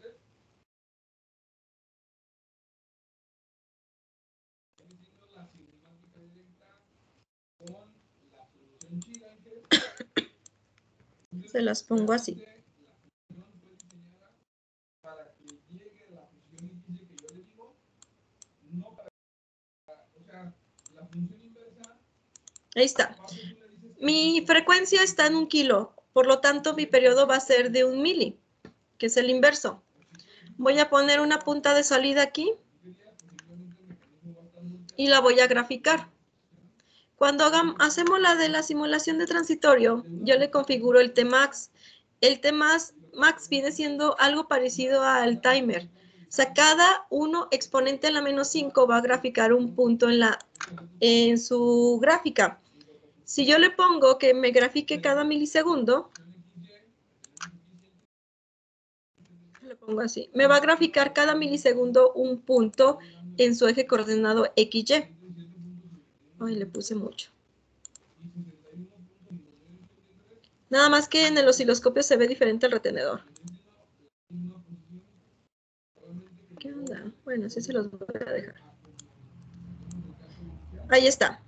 Se las pongo así. Ahí está. Mi frecuencia está en un kilo, por lo tanto mi periodo va a ser de un mili, que es el inverso. Voy a poner una punta de salida aquí y la voy a graficar. Cuando hagam- hacemos la de la simulación de transitorio, yo le configuro el Tmax. El Tmax max viene siendo algo parecido al timer. O sea, cada uno exponente a la menos 5 va a graficar un punto en, la, en su gráfica. Si yo le pongo que me grafique cada milisegundo, le pongo así, me va a graficar cada milisegundo un punto en su eje coordenado XY. Ay, le puse mucho. Nada más que en el osciloscopio se ve diferente el retenedor. ¿Qué onda? Bueno, así se los voy a dejar. Ahí está.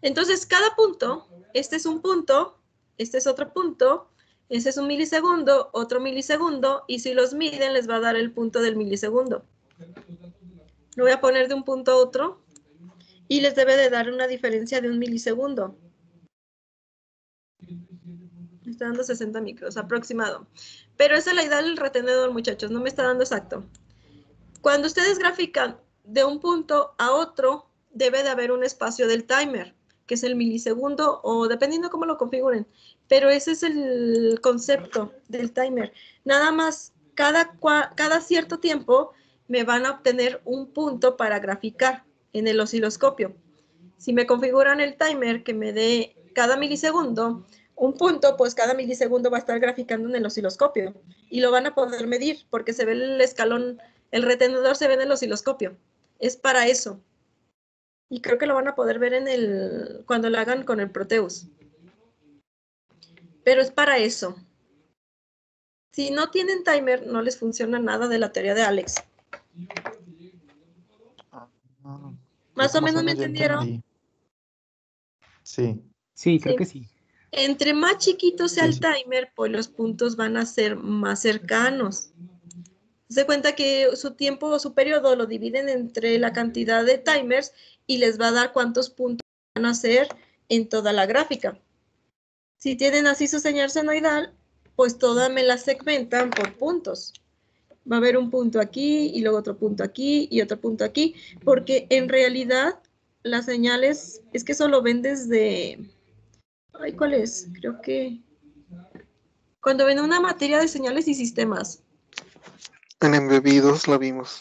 Entonces, cada punto, este es un punto, este es otro punto, este es un milisegundo, otro milisegundo, y si los miden les va a dar el punto del milisegundo. Lo voy a poner de un punto a otro y les debe de dar una diferencia de un milisegundo. Me está dando 60 micros, aproximado. Pero esa es la idea del retenedor, muchachos, no me está dando exacto. Cuando ustedes grafican de un punto a otro, debe de haber un espacio del timer, que es el milisegundo o dependiendo cómo lo configuren. Pero ese es el concepto del timer. Nada más, cada, cada cierto tiempo me van a obtener un punto para graficar en el osciloscopio. Si me configuran el timer que me dé cada milisegundo un punto, pues cada milisegundo va a estar graficando en el osciloscopio y lo van a poder medir porque se ve el escalón, el retenedor se ve en el osciloscopio. Es para eso. Y creo que lo van a poder ver en el, cuando lo hagan con el Proteus. Pero es para eso. Si no tienen timer, no les funciona nada de la teoría de Alex. Ah, Más o menos me entendieron. entendí. Sí, Sí, creo Sí. que sí. Entre más chiquito sea Sí, el sí. timer, pues los puntos van a ser más cercanos. Se cuenta que su tiempo o su periodo lo dividen entre la cantidad de timers y les va a dar cuántos puntos van a hacer en toda la gráfica. Si tienen así su señal senoidal, pues toda me la segmentan por puntos. Va a haber un punto aquí y luego otro punto aquí y otro punto aquí, porque en realidad las señales es que solo ven desde... Ay, ¿cuál es? Creo que... Cuando ven una materia de señales y sistemas. En embebidos la vimos.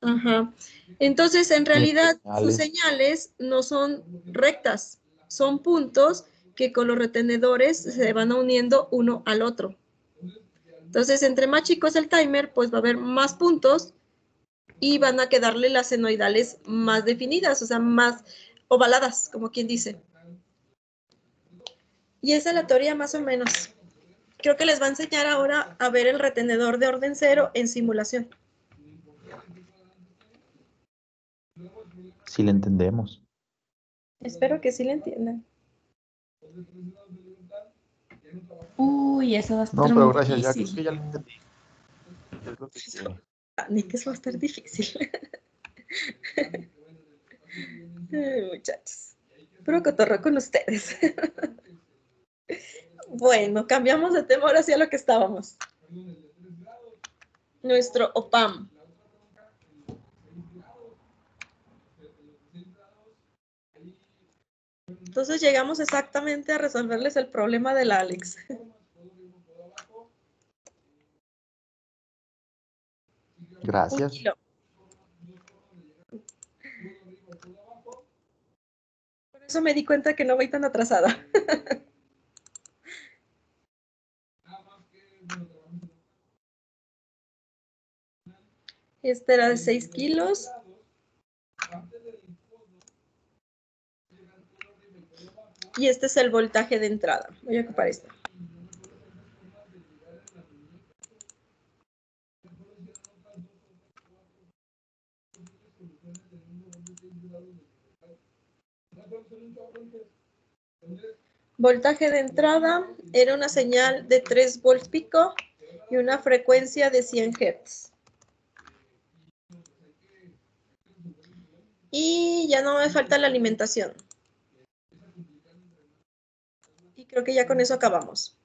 Ajá. Entonces, en realidad, sus señales. señales no son rectas, son puntos que con los retenedores se van uniendo uno al otro. Entonces, entre más chico es el timer, pues va a haber más puntos y van a quedarle las senoidales más definidas, o sea, más ovaladas, como quien dice. Y esa es la teoría más o menos. Creo que les va a enseñar ahora a ver el retenedor de orden cero en simulación. Si le entendemos. Espero que sí le entiendan. Uy, eso va a estar No, pero gracias, ya, difícil. es que ya lo entendí. Ni que eso va a estar difícil. Ay, muchachos. Puro cotorreo con ustedes. bueno, cambiamos de tema ahora sí a lo que estábamos. Nuestro OPAM. Entonces llegamos exactamente a resolverles el problema del Alex. Gracias. Por eso me di cuenta que no voy tan atrasada. Este era de 6 kilos. Y este es el voltaje de entrada. Voy a ocupar este. Voltaje de entrada era una señal de 3 volts pico y una frecuencia de 100 Hz. Y ya no me falta la alimentación. Y creo que ya con eso acabamos.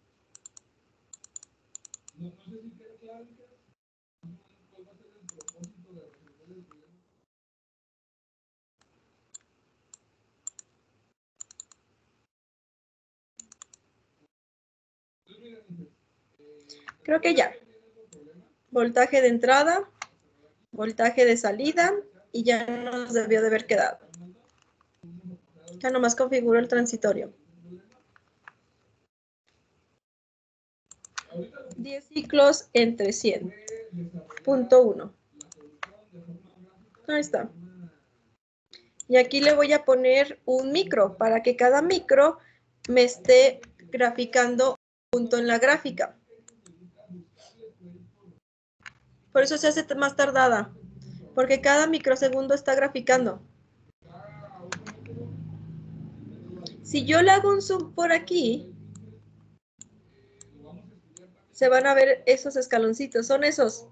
Creo que ya. Voltaje de entrada, voltaje de salida y ya nos debió de haber quedado. Ya nomás configuro el transitorio. 10 ciclos entre 100. Punto 1. Ahí está. Y aquí le voy a poner un micro para que cada micro me esté graficando un punto en la gráfica. Por eso se hace más tardada, porque cada microsegundo está graficando. Si yo le hago un zoom por aquí, se van a ver esos escaloncitos, son esos.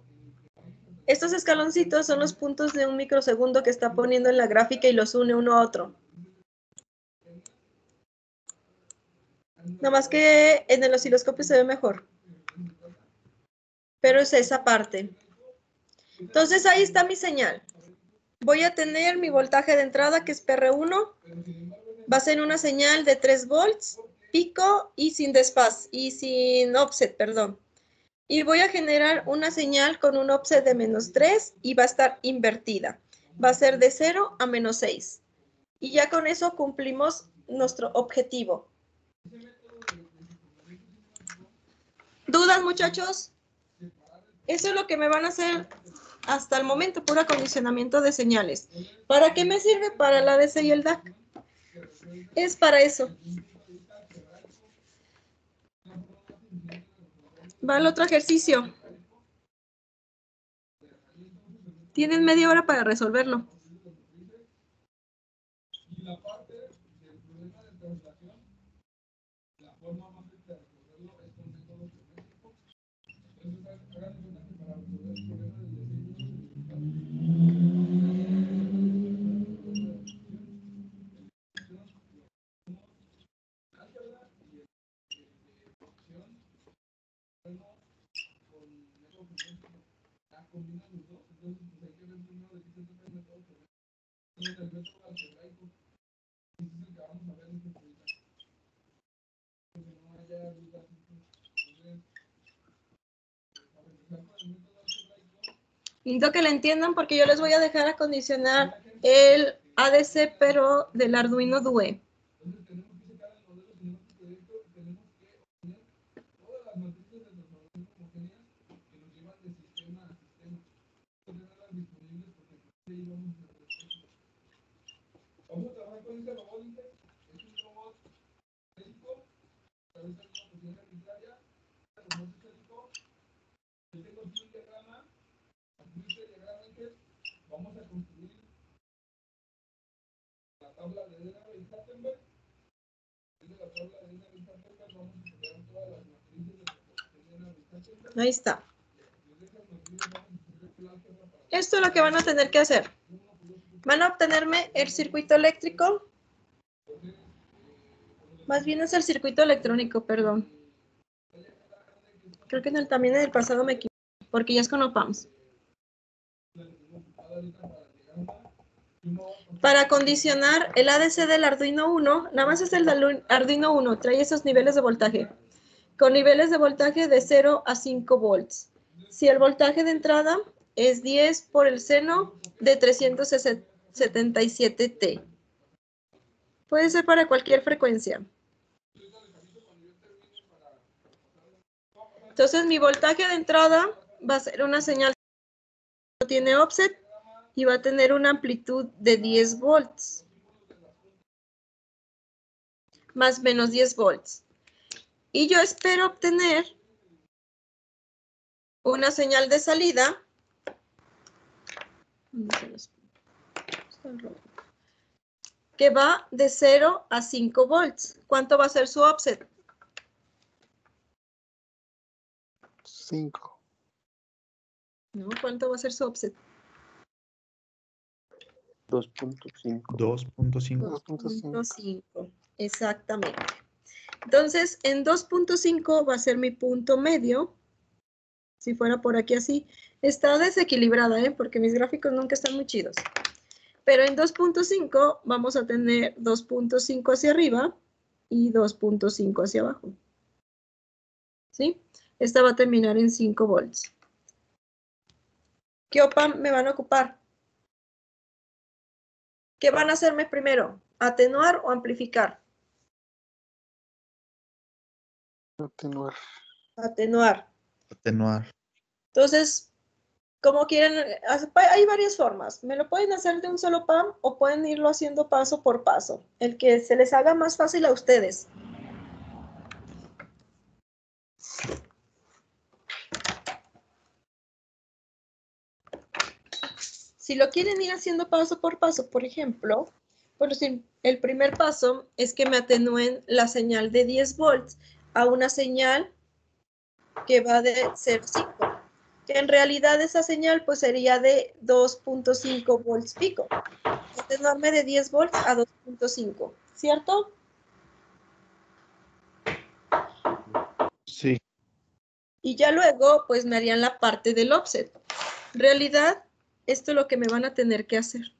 Estos escaloncitos son los puntos de un microsegundo que está poniendo en la gráfica y los une uno a otro. Nada más que en el osciloscopio se ve mejor. Pero es esa parte. Entonces ahí está mi señal. Voy a tener mi voltaje de entrada que es PR1. Va a ser una señal de 3 volts, pico y sin desfaz y sin offset, perdón. Y voy a generar una señal con un offset de menos 3 y va a estar invertida. Va a ser de 0 a menos 6. Y ya con eso cumplimos nuestro objetivo. ¿Dudas, muchachos? Eso es lo que me van a hacer hasta el momento, puro acondicionamiento de señales. ¿Para qué me sirve? Para la DC y el DAC. Es para eso. Va el otro ejercicio. Tienen media hora para resolverlo. Necesito que lo entiendan porque yo les voy a dejar acondicionar el ADC, pero del Arduino Due. Ahí está. Esto es lo que van a tener que hacer. Van a obtenerme el circuito eléctrico. Más bien es el circuito electrónico, perdón. Creo que en el, también en el pasado me equivoqué, porque ya es con OPAMS. Para condicionar el ADC del Arduino 1, nada más es el Arduino 1, trae esos niveles de voltaje con niveles de voltaje de 0 a 5 volts. Si el voltaje de entrada es 10 por el seno de 377T. Puede ser para cualquier frecuencia. Entonces mi voltaje de entrada va a ser una señal que tiene offset y va a tener una amplitud de 10 volts. Más menos 10 volts. Y yo espero obtener una señal de salida que va de 0 a 5 volts. ¿Cuánto va a ser su offset? 5. No, ¿cuánto va a ser su offset? 2.5. 2.5. 2.5, exactamente. Entonces, en 2.5 va a ser mi punto medio. Si fuera por aquí así. Está desequilibrada, ¿eh? porque mis gráficos nunca están muy chidos. Pero en 2.5 vamos a tener 2.5 hacia arriba y 2.5 hacia abajo. ¿Sí? Esta va a terminar en 5 volts. ¿Qué OPAM me van a ocupar? ¿Qué van a hacerme primero? ¿Atenuar o amplificar? Atenuar. Atenuar. Atenuar. Entonces, como quieren, hay varias formas. Me lo pueden hacer de un solo PAM o pueden irlo haciendo paso por paso. El que se les haga más fácil a ustedes. Si lo quieren ir haciendo paso por paso, por ejemplo, el primer paso es que me atenúen la señal de 10 volts a una señal que va de 0,5, que en realidad esa señal pues sería de 2.5 volts pico. Atenuarme de 10 volts a 2.5, ¿cierto? Sí. Y ya luego pues me harían la parte del offset. En realidad, esto es lo que me van a tener que hacer.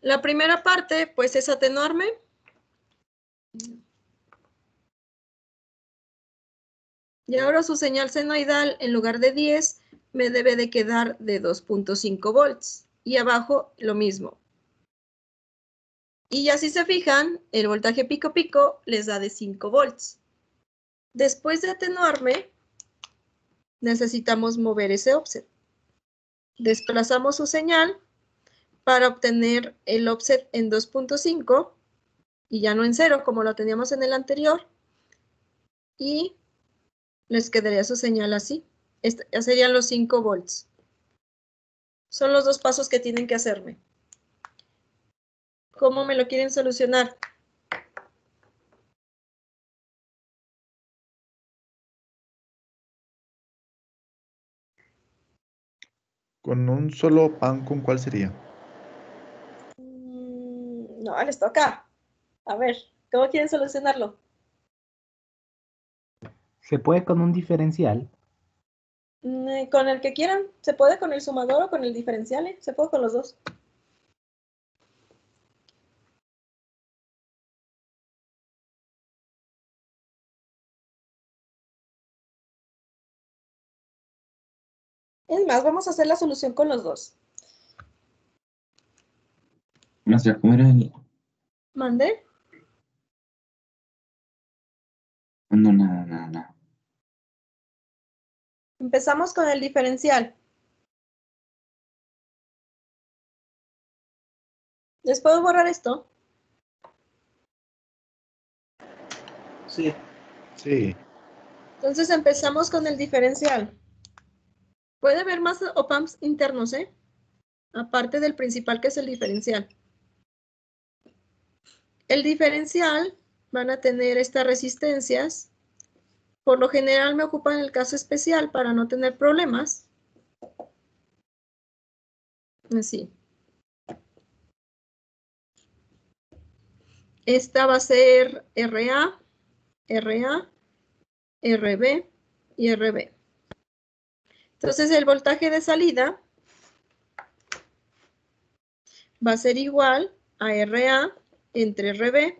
La primera parte, pues, es atenuarme. Y ahora su señal senoidal, en lugar de 10, me debe de quedar de 2.5 volts. Y abajo, lo mismo. Y ya si se fijan, el voltaje pico pico les da de 5 volts. Después de atenuarme, necesitamos mover ese offset. Desplazamos su señal para obtener el offset en 2.5 y ya no en 0 como lo teníamos en el anterior. Y les quedaría su señal así. Este, ya serían los 5 volts. Son los dos pasos que tienen que hacerme. ¿Cómo me lo quieren solucionar? Con un solo pan, ¿con cuál sería? Mm, No, les toca. A ver, ¿cómo quieren solucionarlo? Se puede con un diferencial. Mm, Con el que quieran. Se puede con el sumador o con el diferencial, ¿eh? Se puede con los dos. Es más, vamos a hacer la solución con los dos. Maestra, ¿cómo era el...? ¿Mande? No, nada, nada, nada. Empezamos con el diferencial. ¿Les puedo borrar esto? Sí. Sí. Entonces empezamos con el diferencial. Puede haber más OPAMs internos, ¿eh? Aparte del principal que es el diferencial. El diferencial van a tener estas resistencias. Por lo general me ocupan el caso especial para no tener problemas. Así. Esta va a ser RA, RA, RB y RB. Entonces el voltaje de salida va a ser igual a RA entre RB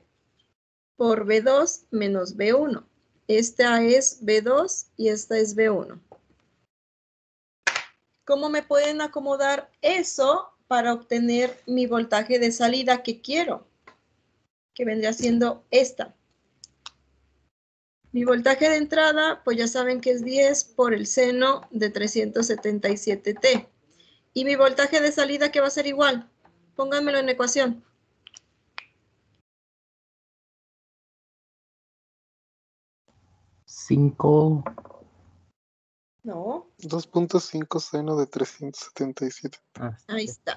por B2 menos B1. Esta es B2 y esta es B1. ¿Cómo me pueden acomodar eso para obtener mi voltaje de salida que quiero? Que vendría siendo esta. Mi voltaje de entrada, pues ya saben que es 10 por el seno de 377T. Y mi voltaje de salida que va a ser igual. Pónganmelo en ecuación. Cinco. No, 2.5 seno de 377. ah, ahí sí. está.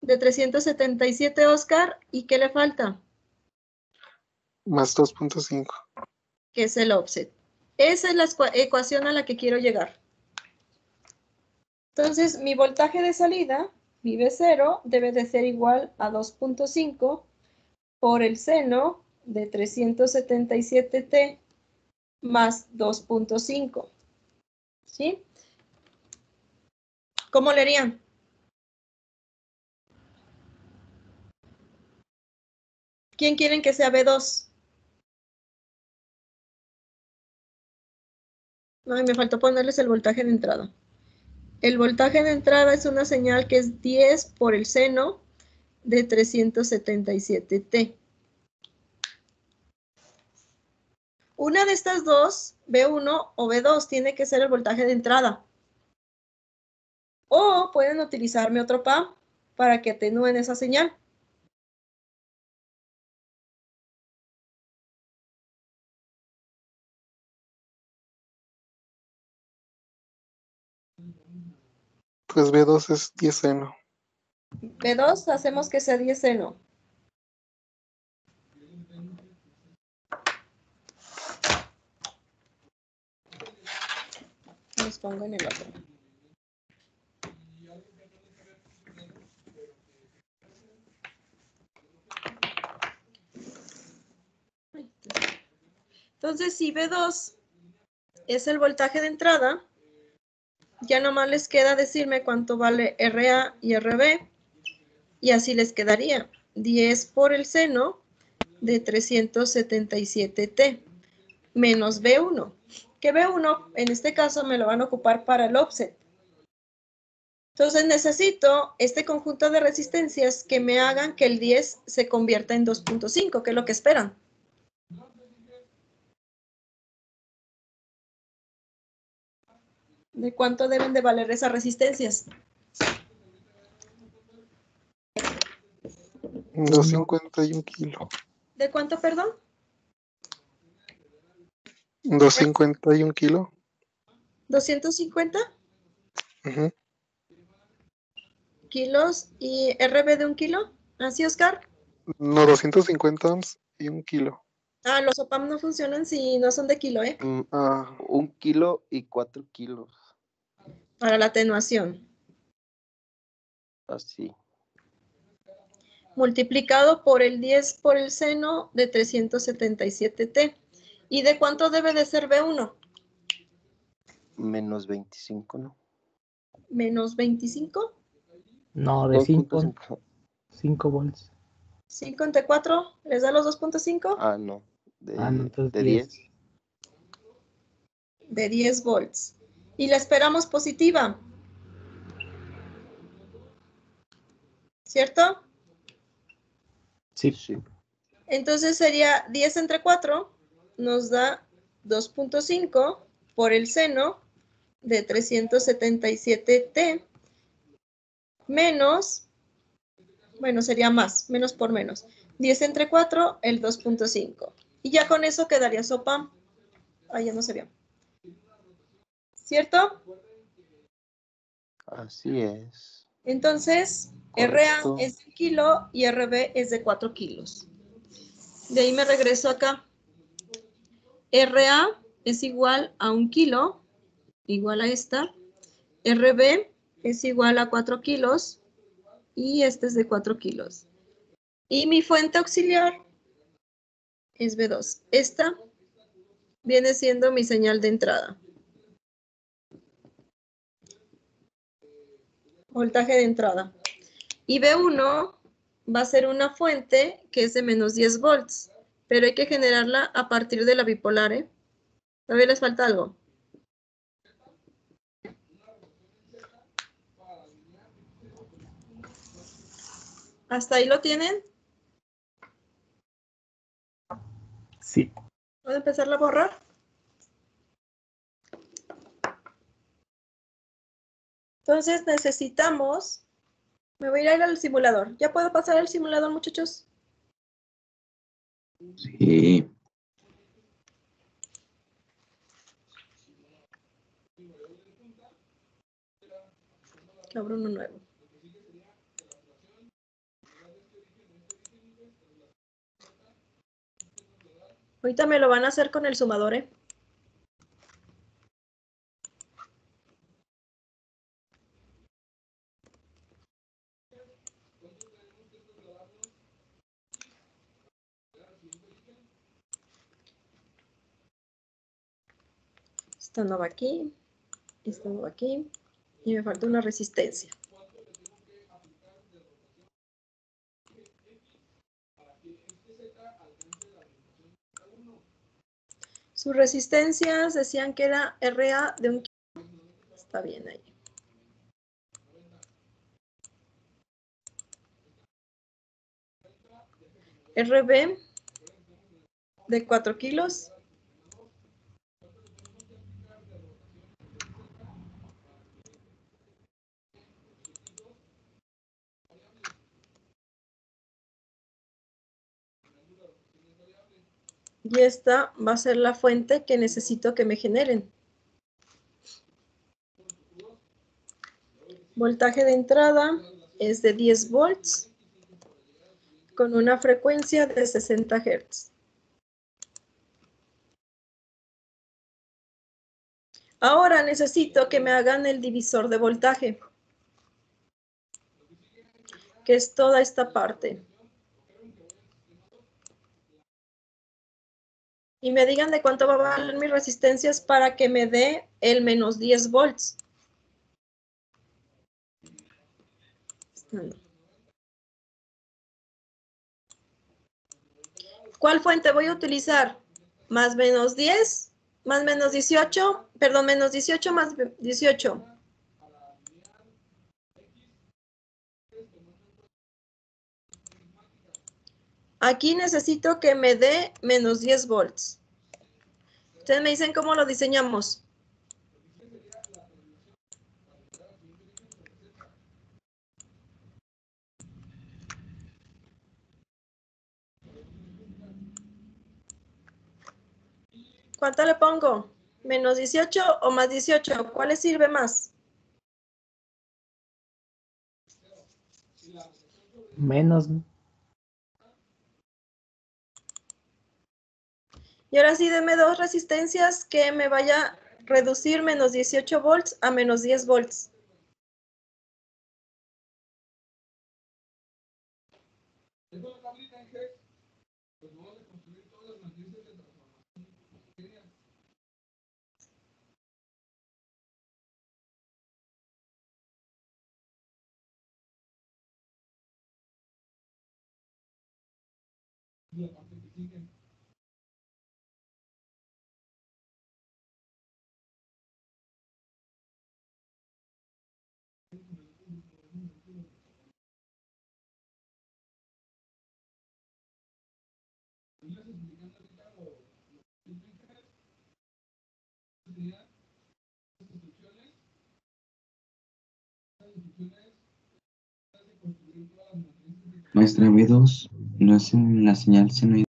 De 377, Oscar. ¿Y qué le falta? Más 2.5. Que es el offset. Esa es la ecuación a la que quiero llegar. Entonces, mi voltaje de salida, mi V0, debe de ser igual a 2.5 por el seno de 377T más 2.5. ¿Sí? ¿Cómo le harían? ¿Quién quieren que sea B2? Me faltó ponerles el voltaje de entrada. El voltaje de entrada es una señal que es 10 por el seno de 377T. Una de estas dos, B1 o B2, tiene que ser el voltaje de entrada. O pueden utilizarme otro PAM para que atenúen esa señal. Pues B2 es 10 seno. B2 hacemos que sea 10 seno. Los pongo en el otro. Entonces, si B2 es el voltaje de entrada, ya nomás les queda decirme cuánto vale RA y RB. Y así les quedaría 10 por el seno de 377T menos B1. Que B1 en este caso me lo van a ocupar para el offset. Entonces necesito este conjunto de resistencias que me hagan que el 10 se convierta en 2.5, que es lo que esperan. ¿De cuánto deben de valer esas resistencias? 251 kilo. ¿De cuánto, perdón? 251 kilo. ¿250 Ujú. kilos y RB de un kilo? ¿Así, Oscar? No, 250 ohms y un kilo. Ah, los OPAM no funcionan si no son de kilo, ¿eh? Mm, ah, Un kilo y cuatro kilos. Para la atenuación. Así. multiplicado por el 10 por el seno de 377t. ¿Y de cuánto debe de ser B1? Menos 25, ¿no? Menos 25. No, de 5, 2.5. 5 volts. 5 entre 4, ¿les da los 2.5? Ah, no. De, Ah, no, entonces de 10. 10. De 10 volts. Y la esperamos positiva. ¿Cierto? Sí. Sí. Entonces sería 10 entre 4 nos da 2.5 por el seno de 377t menos, bueno, sería más, menos por menos. 10 entre 4, el 2.5. Y ya con eso quedaría sopa. Ah, ya no se vio. ¿Cierto? Así es. Entonces, RA es de un kilo y RB es de 4 kilos. De ahí me regreso acá. RA es igual a un kilo, igual a esta. RB es igual a 4 kilos y este es de 4 kilos. Y mi fuente auxiliar es B2. Esta viene siendo mi señal de entrada. Voltaje de entrada. Y B1 va a ser una fuente que es de menos 10 volts, pero hay que generarla a partir de la bipolar, ¿eh? Todavía les falta algo. ¿Hasta ahí lo tienen? Sí. ¿Puedo empezarla a borrar? Entonces necesitamos, me voy a ir al simulador. ¿Ya puedo pasar al simulador, muchachos? Sí. Abro uno nuevo. Ahorita me lo van a hacer con el sumador, ¿eh? Esta no va aquí, esta no va aquí, y me falta una resistencia. Sus resistencias decían que era RA de un kilo. Está bien ahí. RB de 4 kilos. Y esta va a ser la fuente que necesito que me generen. Voltaje de entrada es de 10 volts con una frecuencia de 60 Hz. Ahora necesito que me hagan el divisor de voltaje, que es toda esta parte. Y me digan de cuánto va a valer mis resistencias para que me dé el menos 10 volts. ¿Cuál fuente voy a utilizar? Más menos 10, más menos 18, perdón, menos 18 más 18. Aquí necesito que me dé menos 10 volts. Ustedes me dicen cómo lo diseñamos. ¿Cuánto le pongo? ¿Menos 18 o más 18? ¿Cuál le sirve más? Menos. ¿no? Y ahora sí, deme dos resistencias que me vaya a reducir menos 18 volts a menos 10 volts. Maestra B2 no es en la señal senoidal.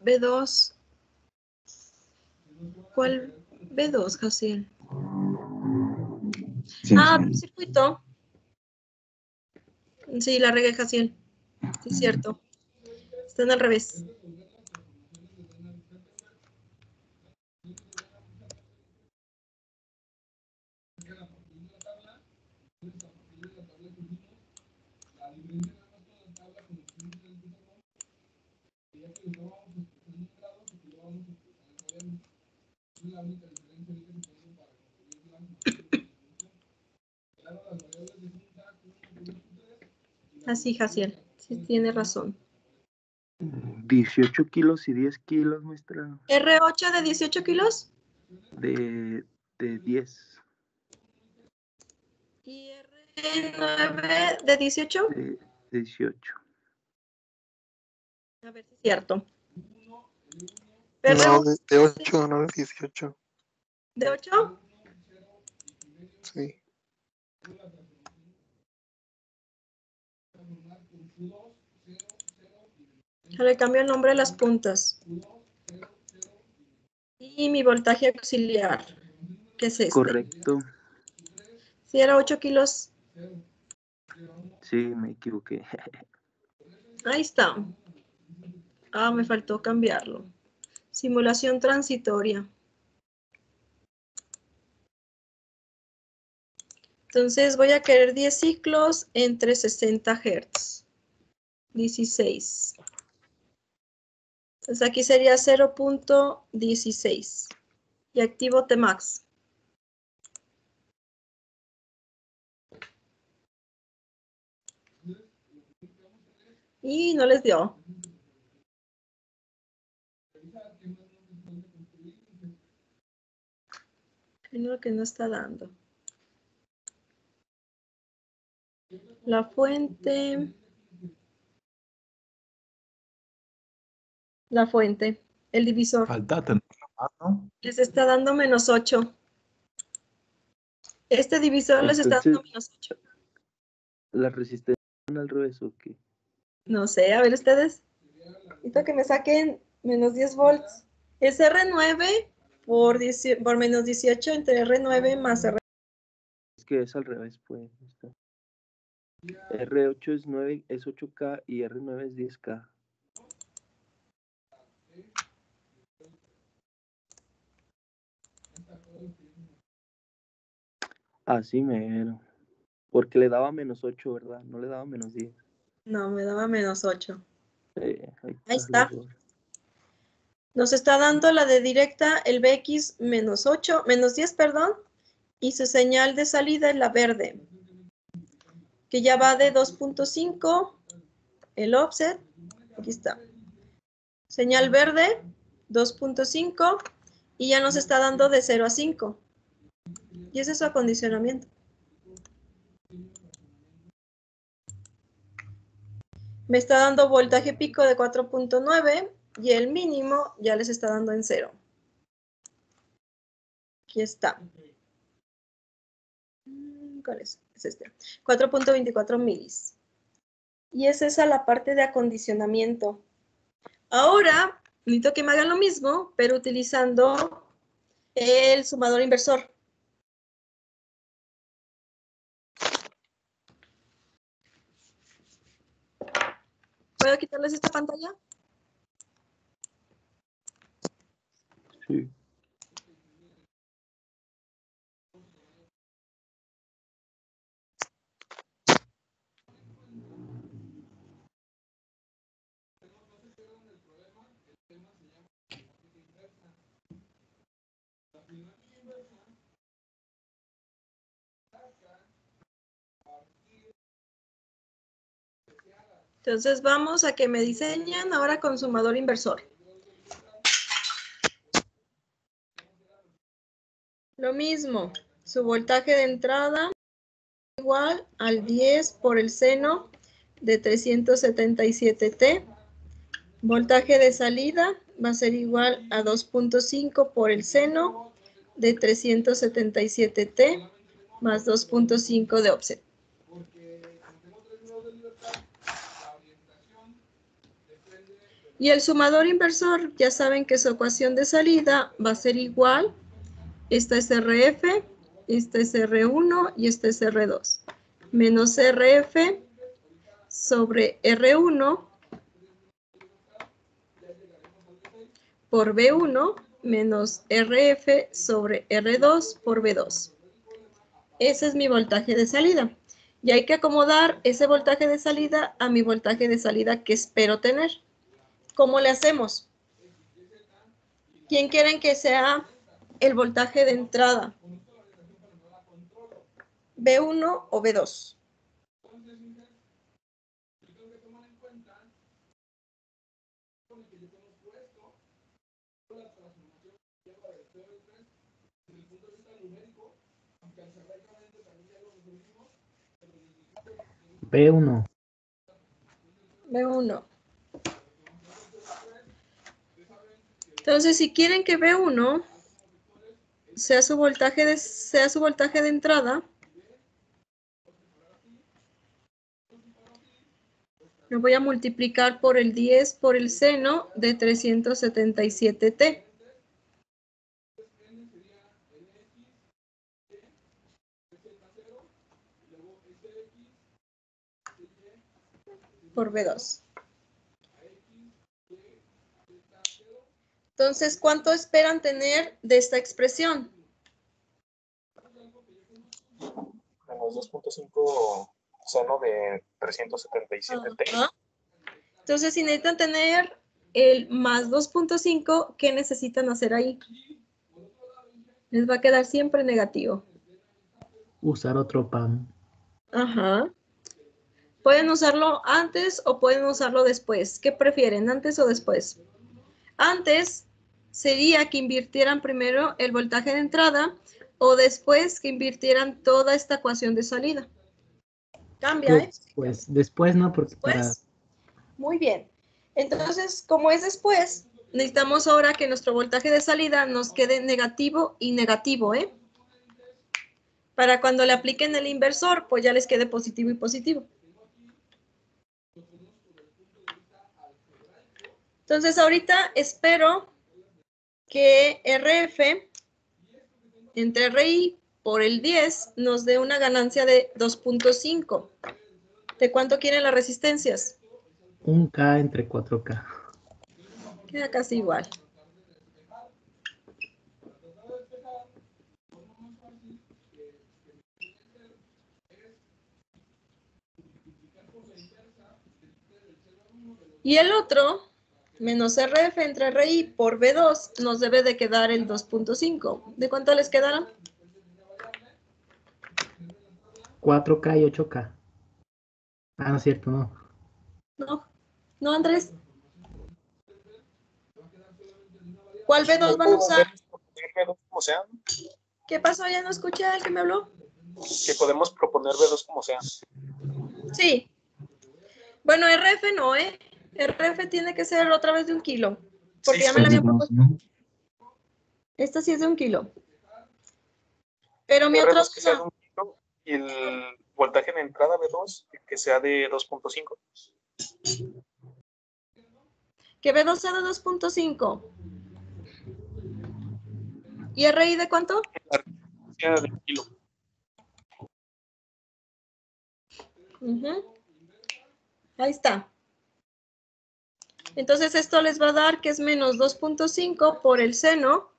B2. ¿Cuál B2, Jaciel? Sí, Ah, sí. circuito. Sí, la regué, Jaciel. Sí, es cierto. Están al revés. Así, Jaciel. Sí, tiene razón. 18 kilos y 10 kilos, maestra. R8 de 18 kilos De, de 10. y R9 de 18. De 18. A ver si es cierto. No, R1 de, de 8, no de 18. de 8. Sí. Le cambio el nombre a las puntas. Y mi voltaje auxiliar. ¿Qué es este? Correcto. Si era 8 kilos. Sí, me equivoqué. Ahí está. Ah, me faltó cambiarlo. Simulación transitoria. Entonces voy a querer 10 ciclos entre 60 Hz. 16. Entonces aquí sería 0.16. Y activo Tmax. Y no les dio. Creo que no está dando. La fuente. La fuente. El divisor. Falta tener la mano. Les está dando menos 8. Este divisor les está dando Entonces- menos 8. ¿La resistencia al revés o qué? No sé, a ver ustedes. Necesito que me saquen menos 10 volts. Es R9 por, 10 por menos 18 entre R9 más R. Es que es al revés, pues. maestra. R8 es 9, es 8K y R9 es 10K. Así mero. Porque le daba menos 8, ¿verdad? No le daba menos 10. No, me daba menos 8. Eh, ahí, Ahí está. está. Nos está dando la de directa el BX menos 8, menos 10, perdón, y su señal de salida es la verde, que ya va de 2.5, el offset, aquí está. Señal verde, 2.5, y ya nos está dando de 0 a 5. Y ese es su acondicionamiento. Me está dando voltaje pico de 4.9 y el mínimo ya les está dando en cero. Aquí está. ¿Cuál es? Es este. 4.24 milis. Y es esa la parte de acondicionamiento. Ahora, necesito que me hagan lo mismo, pero utilizando el sumador inversor. ¿Puedo quitarles esta pantalla? Sí. Entonces vamos a que me diseñan ahora con sumador inversor. Lo mismo, su voltaje de entrada igual al 10 por el seno de 377T. Voltaje de salida va a ser igual a 2.5 por el seno de 377T más 2.5 de offset. Y el sumador inversor, ya saben que su ecuación de salida va a ser igual. Esta es RF, esta es R1 y esta es R2. Menos RF sobre R1 por B1 menos RF sobre R2 por B2. Ese es mi voltaje de salida. Y hay que acomodar ese voltaje de salida a mi voltaje de salida que espero tener. ¿Cómo le hacemos? ¿Quién quieren que sea el voltaje de entrada? ¿B1 o B2? B1. B1. Entonces, si quieren que B1 sea su voltaje de, sea su voltaje de entrada, lo voy a multiplicar por el 10 por el seno de 377T. por B2. Entonces, ¿cuánto esperan tener de esta expresión? Menos 2.5 seno de 377T. Ajá. Entonces, si necesitan tener el más 2.5, ¿qué necesitan hacer ahí? Les va a quedar siempre negativo. Usar otro PAM. Ajá. Pueden usarlo antes o pueden usarlo después. ¿Qué prefieren, antes o después? Antes sería que invirtieran primero el voltaje de entrada o después que invirtieran toda esta ecuación de salida. Cambia, ¿eh? Pues después, ¿no? Porque para... Muy bien. Entonces, como es después, necesitamos ahora que nuestro voltaje de salida nos quede negativo y negativo, ¿eh? Para cuando le apliquen el inversor, pues ya les quede positivo y positivo. Entonces, ahorita espero que RF entre RI por el 10 nos dé una ganancia de 2.5. ¿De cuánto quieren las resistencias? Un K entre 4K. Queda casi igual. Y el otro, menos RF entre RI por B2, nos debe de quedar el 2.5. ¿De cuánto les quedará? 4K y 8K. Ah, no es cierto, no. No, no, Andrés. ¿Cuál B2 van a usar? B2 como sea. ¿Qué pasó? Ya no escuché al que me habló. Que podemos proponer B2 como sea. Sí. Bueno, RF no, ¿eh? RF tiene que ser otra vez de un kilo. Porque Sí, ya me la había propuesto. ¿no? Esta sí es de un kilo. Pero mi otra Queremos que sea de duda, un kilo y el voltaje de entrada B2 que sea de 2.5. que B2 sea de 2.5. ¿Y RI de cuánto? Sea de un kilo. Ahí está. Entonces esto les va a dar que es menos 2.5 por el seno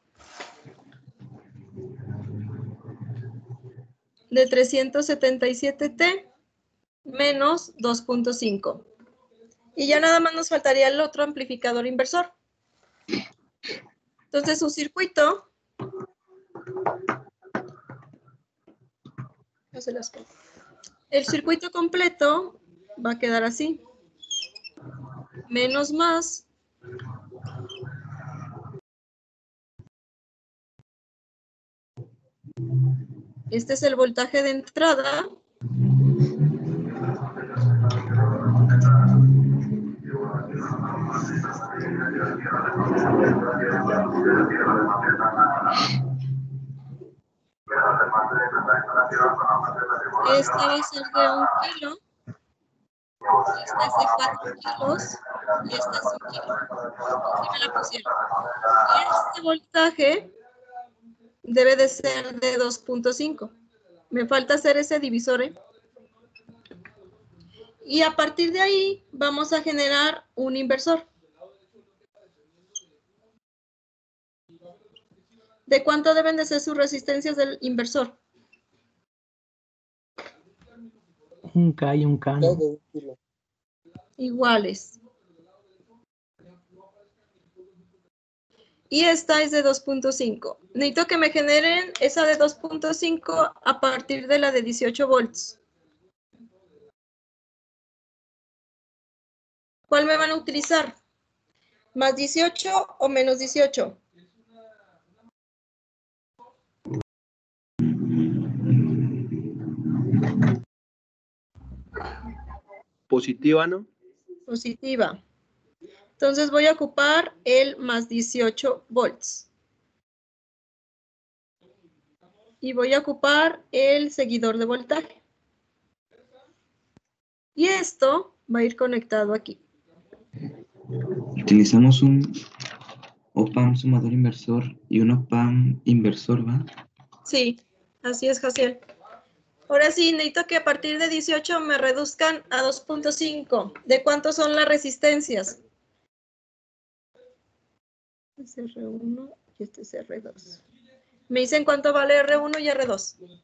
de 377T menos 2.5. Y ya nada más nos faltaría el otro amplificador inversor. Entonces su circuito... El circuito completo va a quedar así. Menos más Este es el voltaje de entrada. Esta va a ser de un kilo. Esta es de 4 kilos. Y esta es me la pusieron. Este voltaje debe de ser de 2.5. Me falta hacer ese divisor. ¿eh? Y a partir de ahí vamos a generar un inversor. ¿De cuánto deben de ser sus resistencias del inversor? Un K y un K. Iguales. Y esta es de 2.5. Necesito que me generen esa de 2.5 a partir de la de 18 volts. ¿Cuál me van a utilizar? ¿Más 18 o menos 18? Positiva, ¿no? Positiva. Entonces voy a ocupar el más 18 volts. Y voy a ocupar el seguidor de voltaje. Y esto va a ir conectado aquí. Utilizamos un OPAM sumador inversor y un OPAM inversor, ¿va? Sí, así es, Jaciel. Ahora sí, necesito que a partir de 18 me reduzcan a 2.5. ¿De cuánto son las resistencias? Este es R1 y este es R2. Me dicen cuánto vale R1 y R2.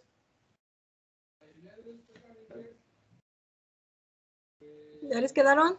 ¿Ya les quedaron?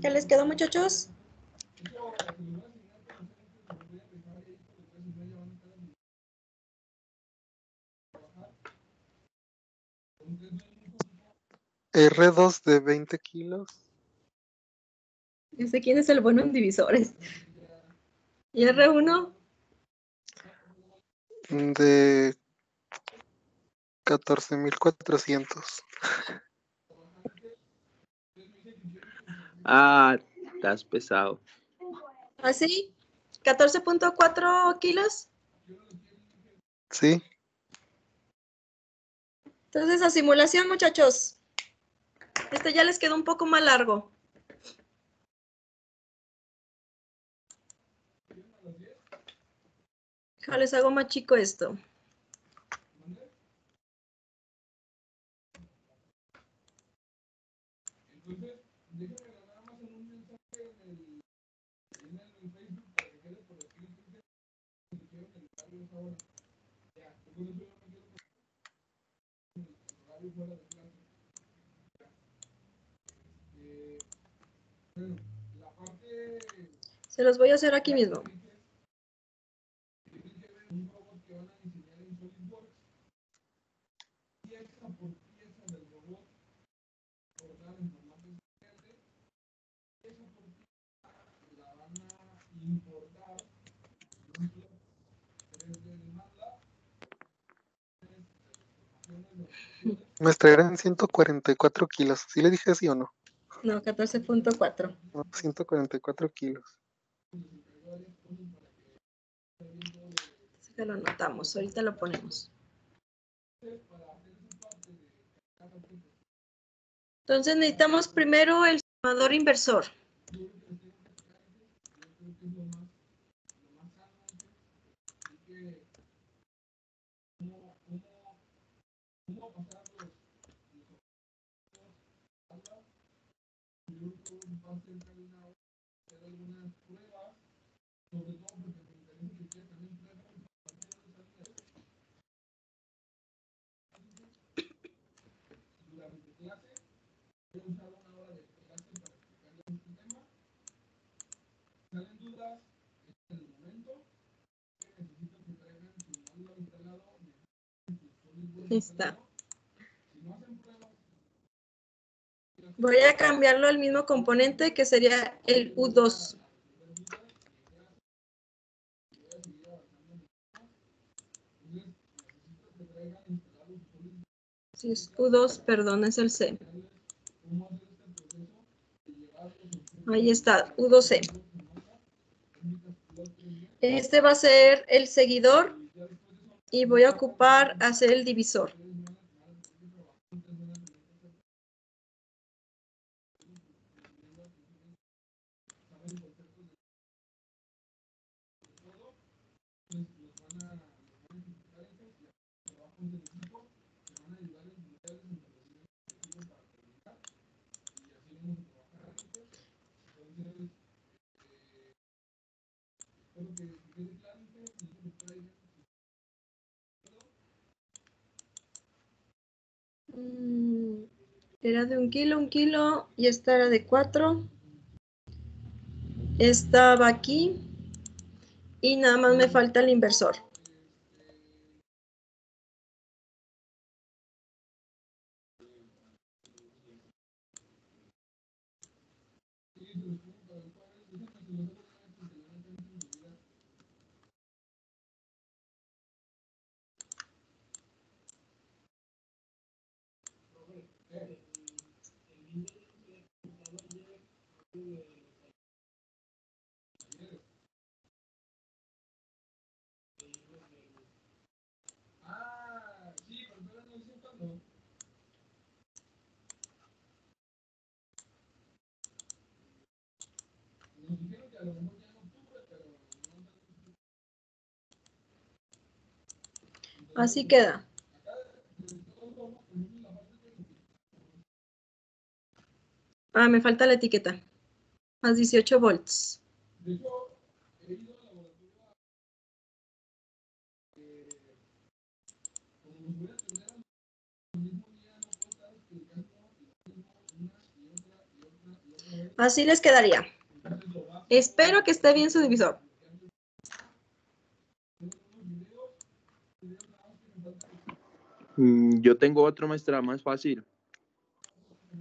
¿Ya les quedó, muchachos? R2 de 20 kilos. Ya sé quién es el bueno en divisores. ¿Y R1? De 14.400. Ah, estás pesado. ¿Así? ¿14.4 kilos? Sí. Entonces, a simulación, muchachos. Este ya les quedó un poco más largo. Les hago más chico esto. Se los voy a hacer aquí mismo. Maestra, eran 144 kilos. ¿Sí le dije así o no? No, 14.4. No, 144 kilos. Así que lo anotamos, ahorita lo ponemos. Entonces necesitamos primero el sumador inversor. Está. Voy a cambiarlo al mismo componente que sería el U2. Sí, es U2, perdón, es el C. Ahí está, U2C. Este va a ser el seguidor y voy a ocupar hacer el divisor. Era de un kilo, un kilo, y esta era de cuatro. Estaba aquí. Y nada más me falta el inversor. Así queda. Ah, me falta la etiqueta. Más 18 volts. Así les quedaría. Espero que esté bien su divisor. Yo tengo otro maestra más fácil.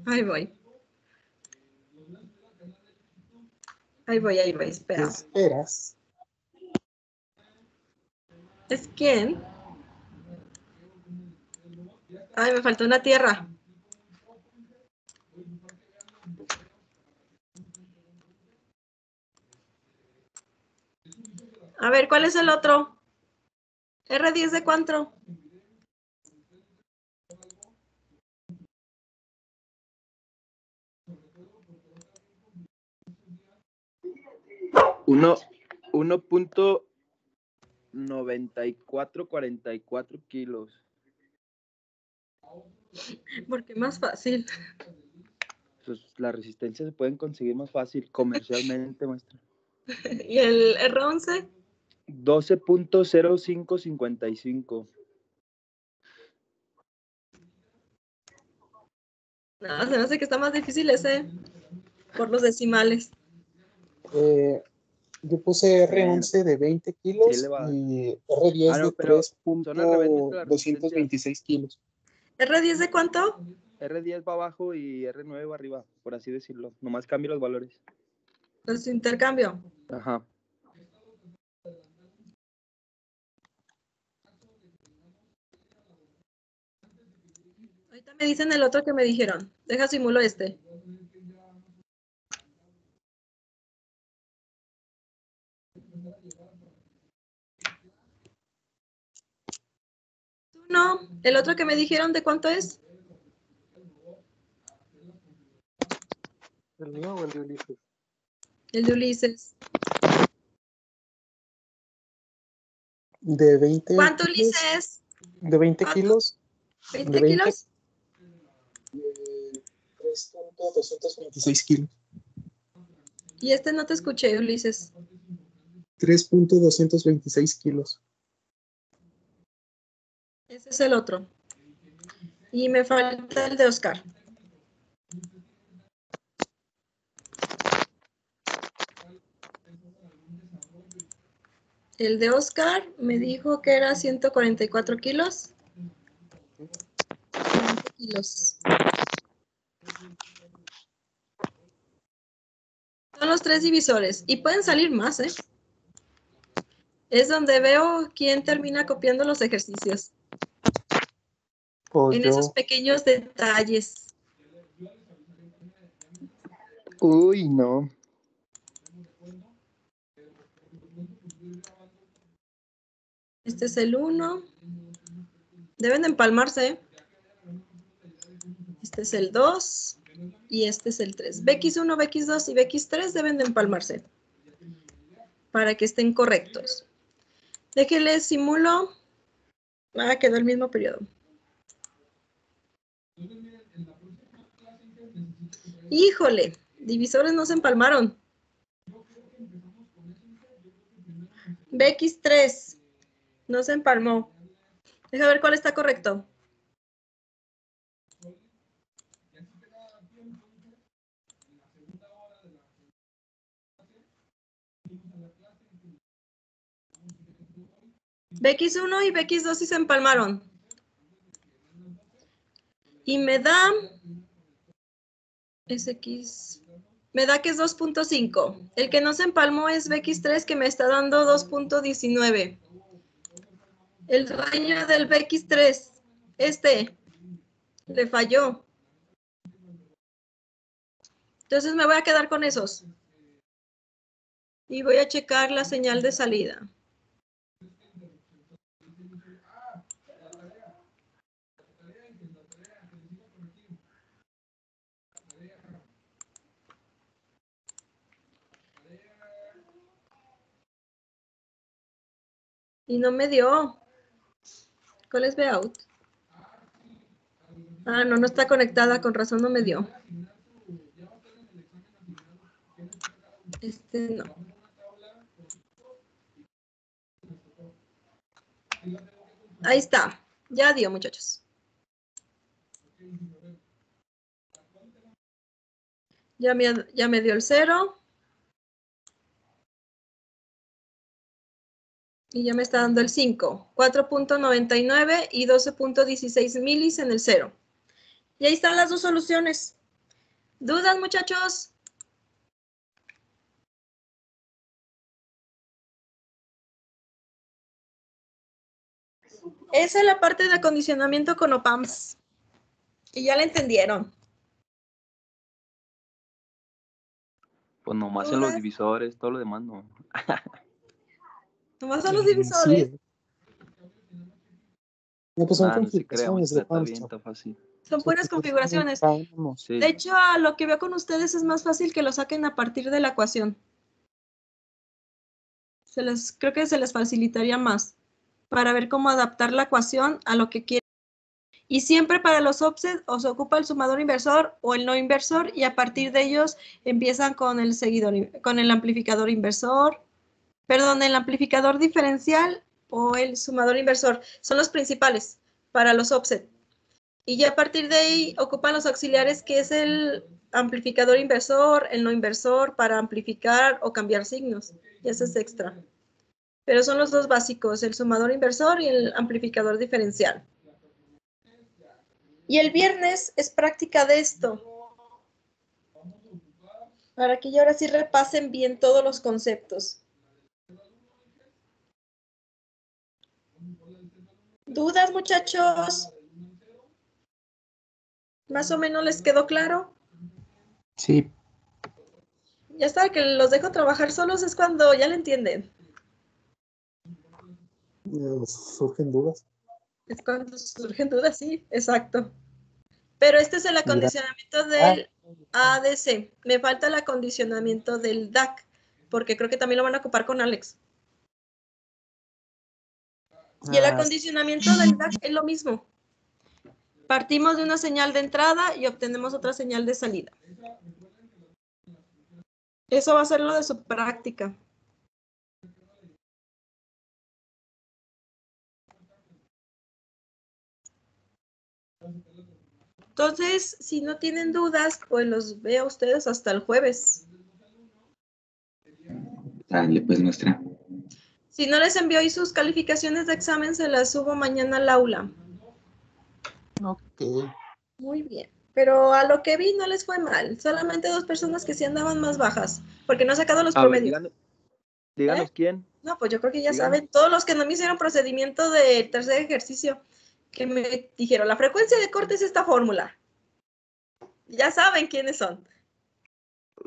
Ahí voy. Ahí voy, ahí voy, espera. Esperas. ¿Es quién? Ay, me faltó una tierra. A ver, ¿cuál es el otro? ¿R10 de cuánto? 1.9444 kilos. Porque más fácil. Pues las resistencias se pueden conseguir más fácil comercialmente, maestra. ¿Y el R11? 12.0555. No, se me hace que está más difícil ese por los decimales. Eh, yo puse R11 de 20 kilos y R10 Ah, no, de pero son al revés, maestra, las 3.226 kilos. ¿R10 de cuánto? R10 va abajo y R9 va arriba, por así decirlo. Nomás cambio los valores. Los intercambio. Ajá. Ahorita me dicen el otro que me dijeron. Deja simulo este. No, el otro que me dijeron de cuánto es. ¿El mío o el de Ulises? El de Ulises. De 20 ¿Cuánto kilos, Ulises? De 20 ¿Cuánto? kilos, ¿20 de 20. kilos? 3.226 kilos. Y este no te escuché, Ulises. 3.226 kilos. Ese es el otro. Y me falta el de Oscar. El de Oscar me dijo que era 144 kilos. 20 kilos. Son los tres divisores. Y pueden salir más, ¿eh? Es donde veo quién termina copiando los ejercicios. O en yo, esos pequeños detalles. Uy, no. Este es el 1. Deben de empalmarse. Este es el 2 y este es el 3. BX1, BX2 y BX3 deben de empalmarse para que estén correctos. Déjenles simulo. Ah, quedó el mismo periodo. Híjole, divisores no se empalmaron. BX3 no se empalmó. Deja ver cuál está correcto. BX1 y BX2 sí se empalmaron. Y me da SX, me da que es 2.5. El que no se empalmó es BX3 que me está dando 2.19. El dueño del BX3, este, le falló. Entonces me voy a quedar con esos. Y voy a checar la señal de salida. Y no me dio. ¿Cuál es out? Ah, no, no está conectada, con razón no me dio. Este no. Ahí está. Ya dio, muchachos. Ya me, ya me dio el cero. Y ya me está dando el 5. 4.99 y 12.16 milis en el cero. Y ahí están las dos soluciones. ¿Dudas, muchachos? Esa es la parte de acondicionamiento con OPAMS. Y ya la entendieron. Pues nomás en los divisores, todo lo demás no. Nomás son los divisores. No, pues son Ah, no se configuraciones de fácil. Son buenas configuraciones. Sí. De hecho, a lo que veo con ustedes es más fácil que lo saquen a partir de la ecuación. Se les, creo que se les facilitaría más para ver cómo adaptar la ecuación a lo que quieren. Y siempre para los offset os ocupa el sumador inversor o el no inversor y a partir de ellos empiezan con el seguidor, con el amplificador inversor, perdón, el amplificador diferencial o el sumador inversor. Son los principales para los offset. Y ya a partir de ahí ocupan los auxiliares que es el amplificador inversor, el no inversor para amplificar o cambiar signos. Y ese es extra. Pero son los dos básicos, el sumador inversor y el amplificador diferencial. Y el viernes es práctica de esto. Para que ya ahora sí repasen bien todos los conceptos. ¿Dudas, muchachos? ¿Más o menos les quedó claro? Sí. Ya está, que los dejo trabajar solos es cuando ya le entienden. Eh, Surgen dudas. Es cuando surgen dudas, sí, exacto. Pero este es el acondicionamiento del ADC. Me falta el acondicionamiento del DAC, porque creo que también lo van a ocupar con Alex. Y el Ah, acondicionamiento del DAC es lo mismo. Partimos de una señal de entrada y obtenemos otra señal de salida. Eso va a ser lo de su práctica. Entonces, si no tienen dudas, pues los veo a ustedes hasta el jueves. Dale, pues maestra. Si no les envío hoy sus calificaciones de examen, se las subo mañana al aula. Ok. Muy bien. Pero a lo que vi no les fue mal. Solamente dos personas que sí andaban más bajas, porque no he sacado los A ver, promedios. díganos, díganos quién. No, pues yo creo que ya saben, todos los que no me hicieron procedimiento de tercer ejercicio, que me dijeron, la frecuencia de corte es esta fórmula. Ya saben quiénes son.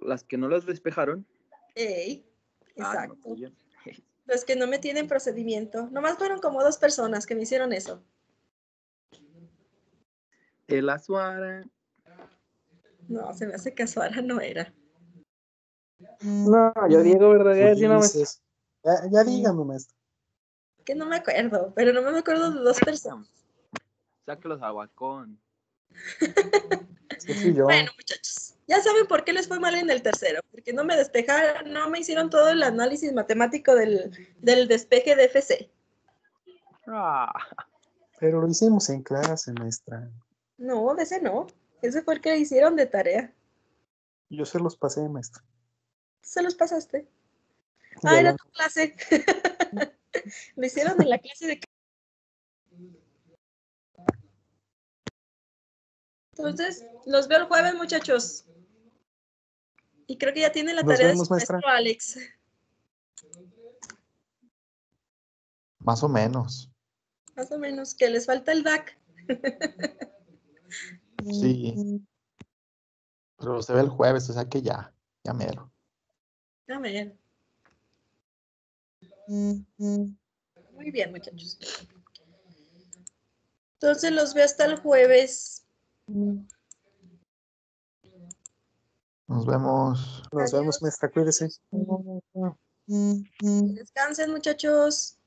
Las que no las despejaron. Ey, Ah, no, exacto. pues. Los que no me tienen procedimiento. Nomás fueron como dos personas que me hicieron eso. El Azuara. No, se me hace que Azuara no era. No, yo Diego Verdaguer, sí, no. Ya, ya dígame, maestro. Que no me acuerdo, pero no me acuerdo de dos personas. Sáquelos a Huacón. Sí, yo. Bueno, muchachos, ya saben por qué les fue mal en el tercero, porque no me despejaron, no me hicieron todo el análisis matemático del, del despeje de FC. Ah, Pero lo hicimos en clase, maestra. No, de ese no. Ese fue el que hicieron de tarea. Yo se los pasé, maestra. Se los pasaste. Ah, era tu clase. Lo hicieron en la clase de... Entonces, los veo el jueves, muchachos. Y creo que ya tiene la Nos tarea vemos, de su maestro Alex. Más o menos. Más o menos, que les falta el DAC. Sí. Pero se ve el jueves, o sea que ya, ya mero. A ver. Muy bien, muchachos. Entonces los veo hasta el jueves. Nos vemos. Nos vemos, maestra. Cuídese. Descansen, muchachos.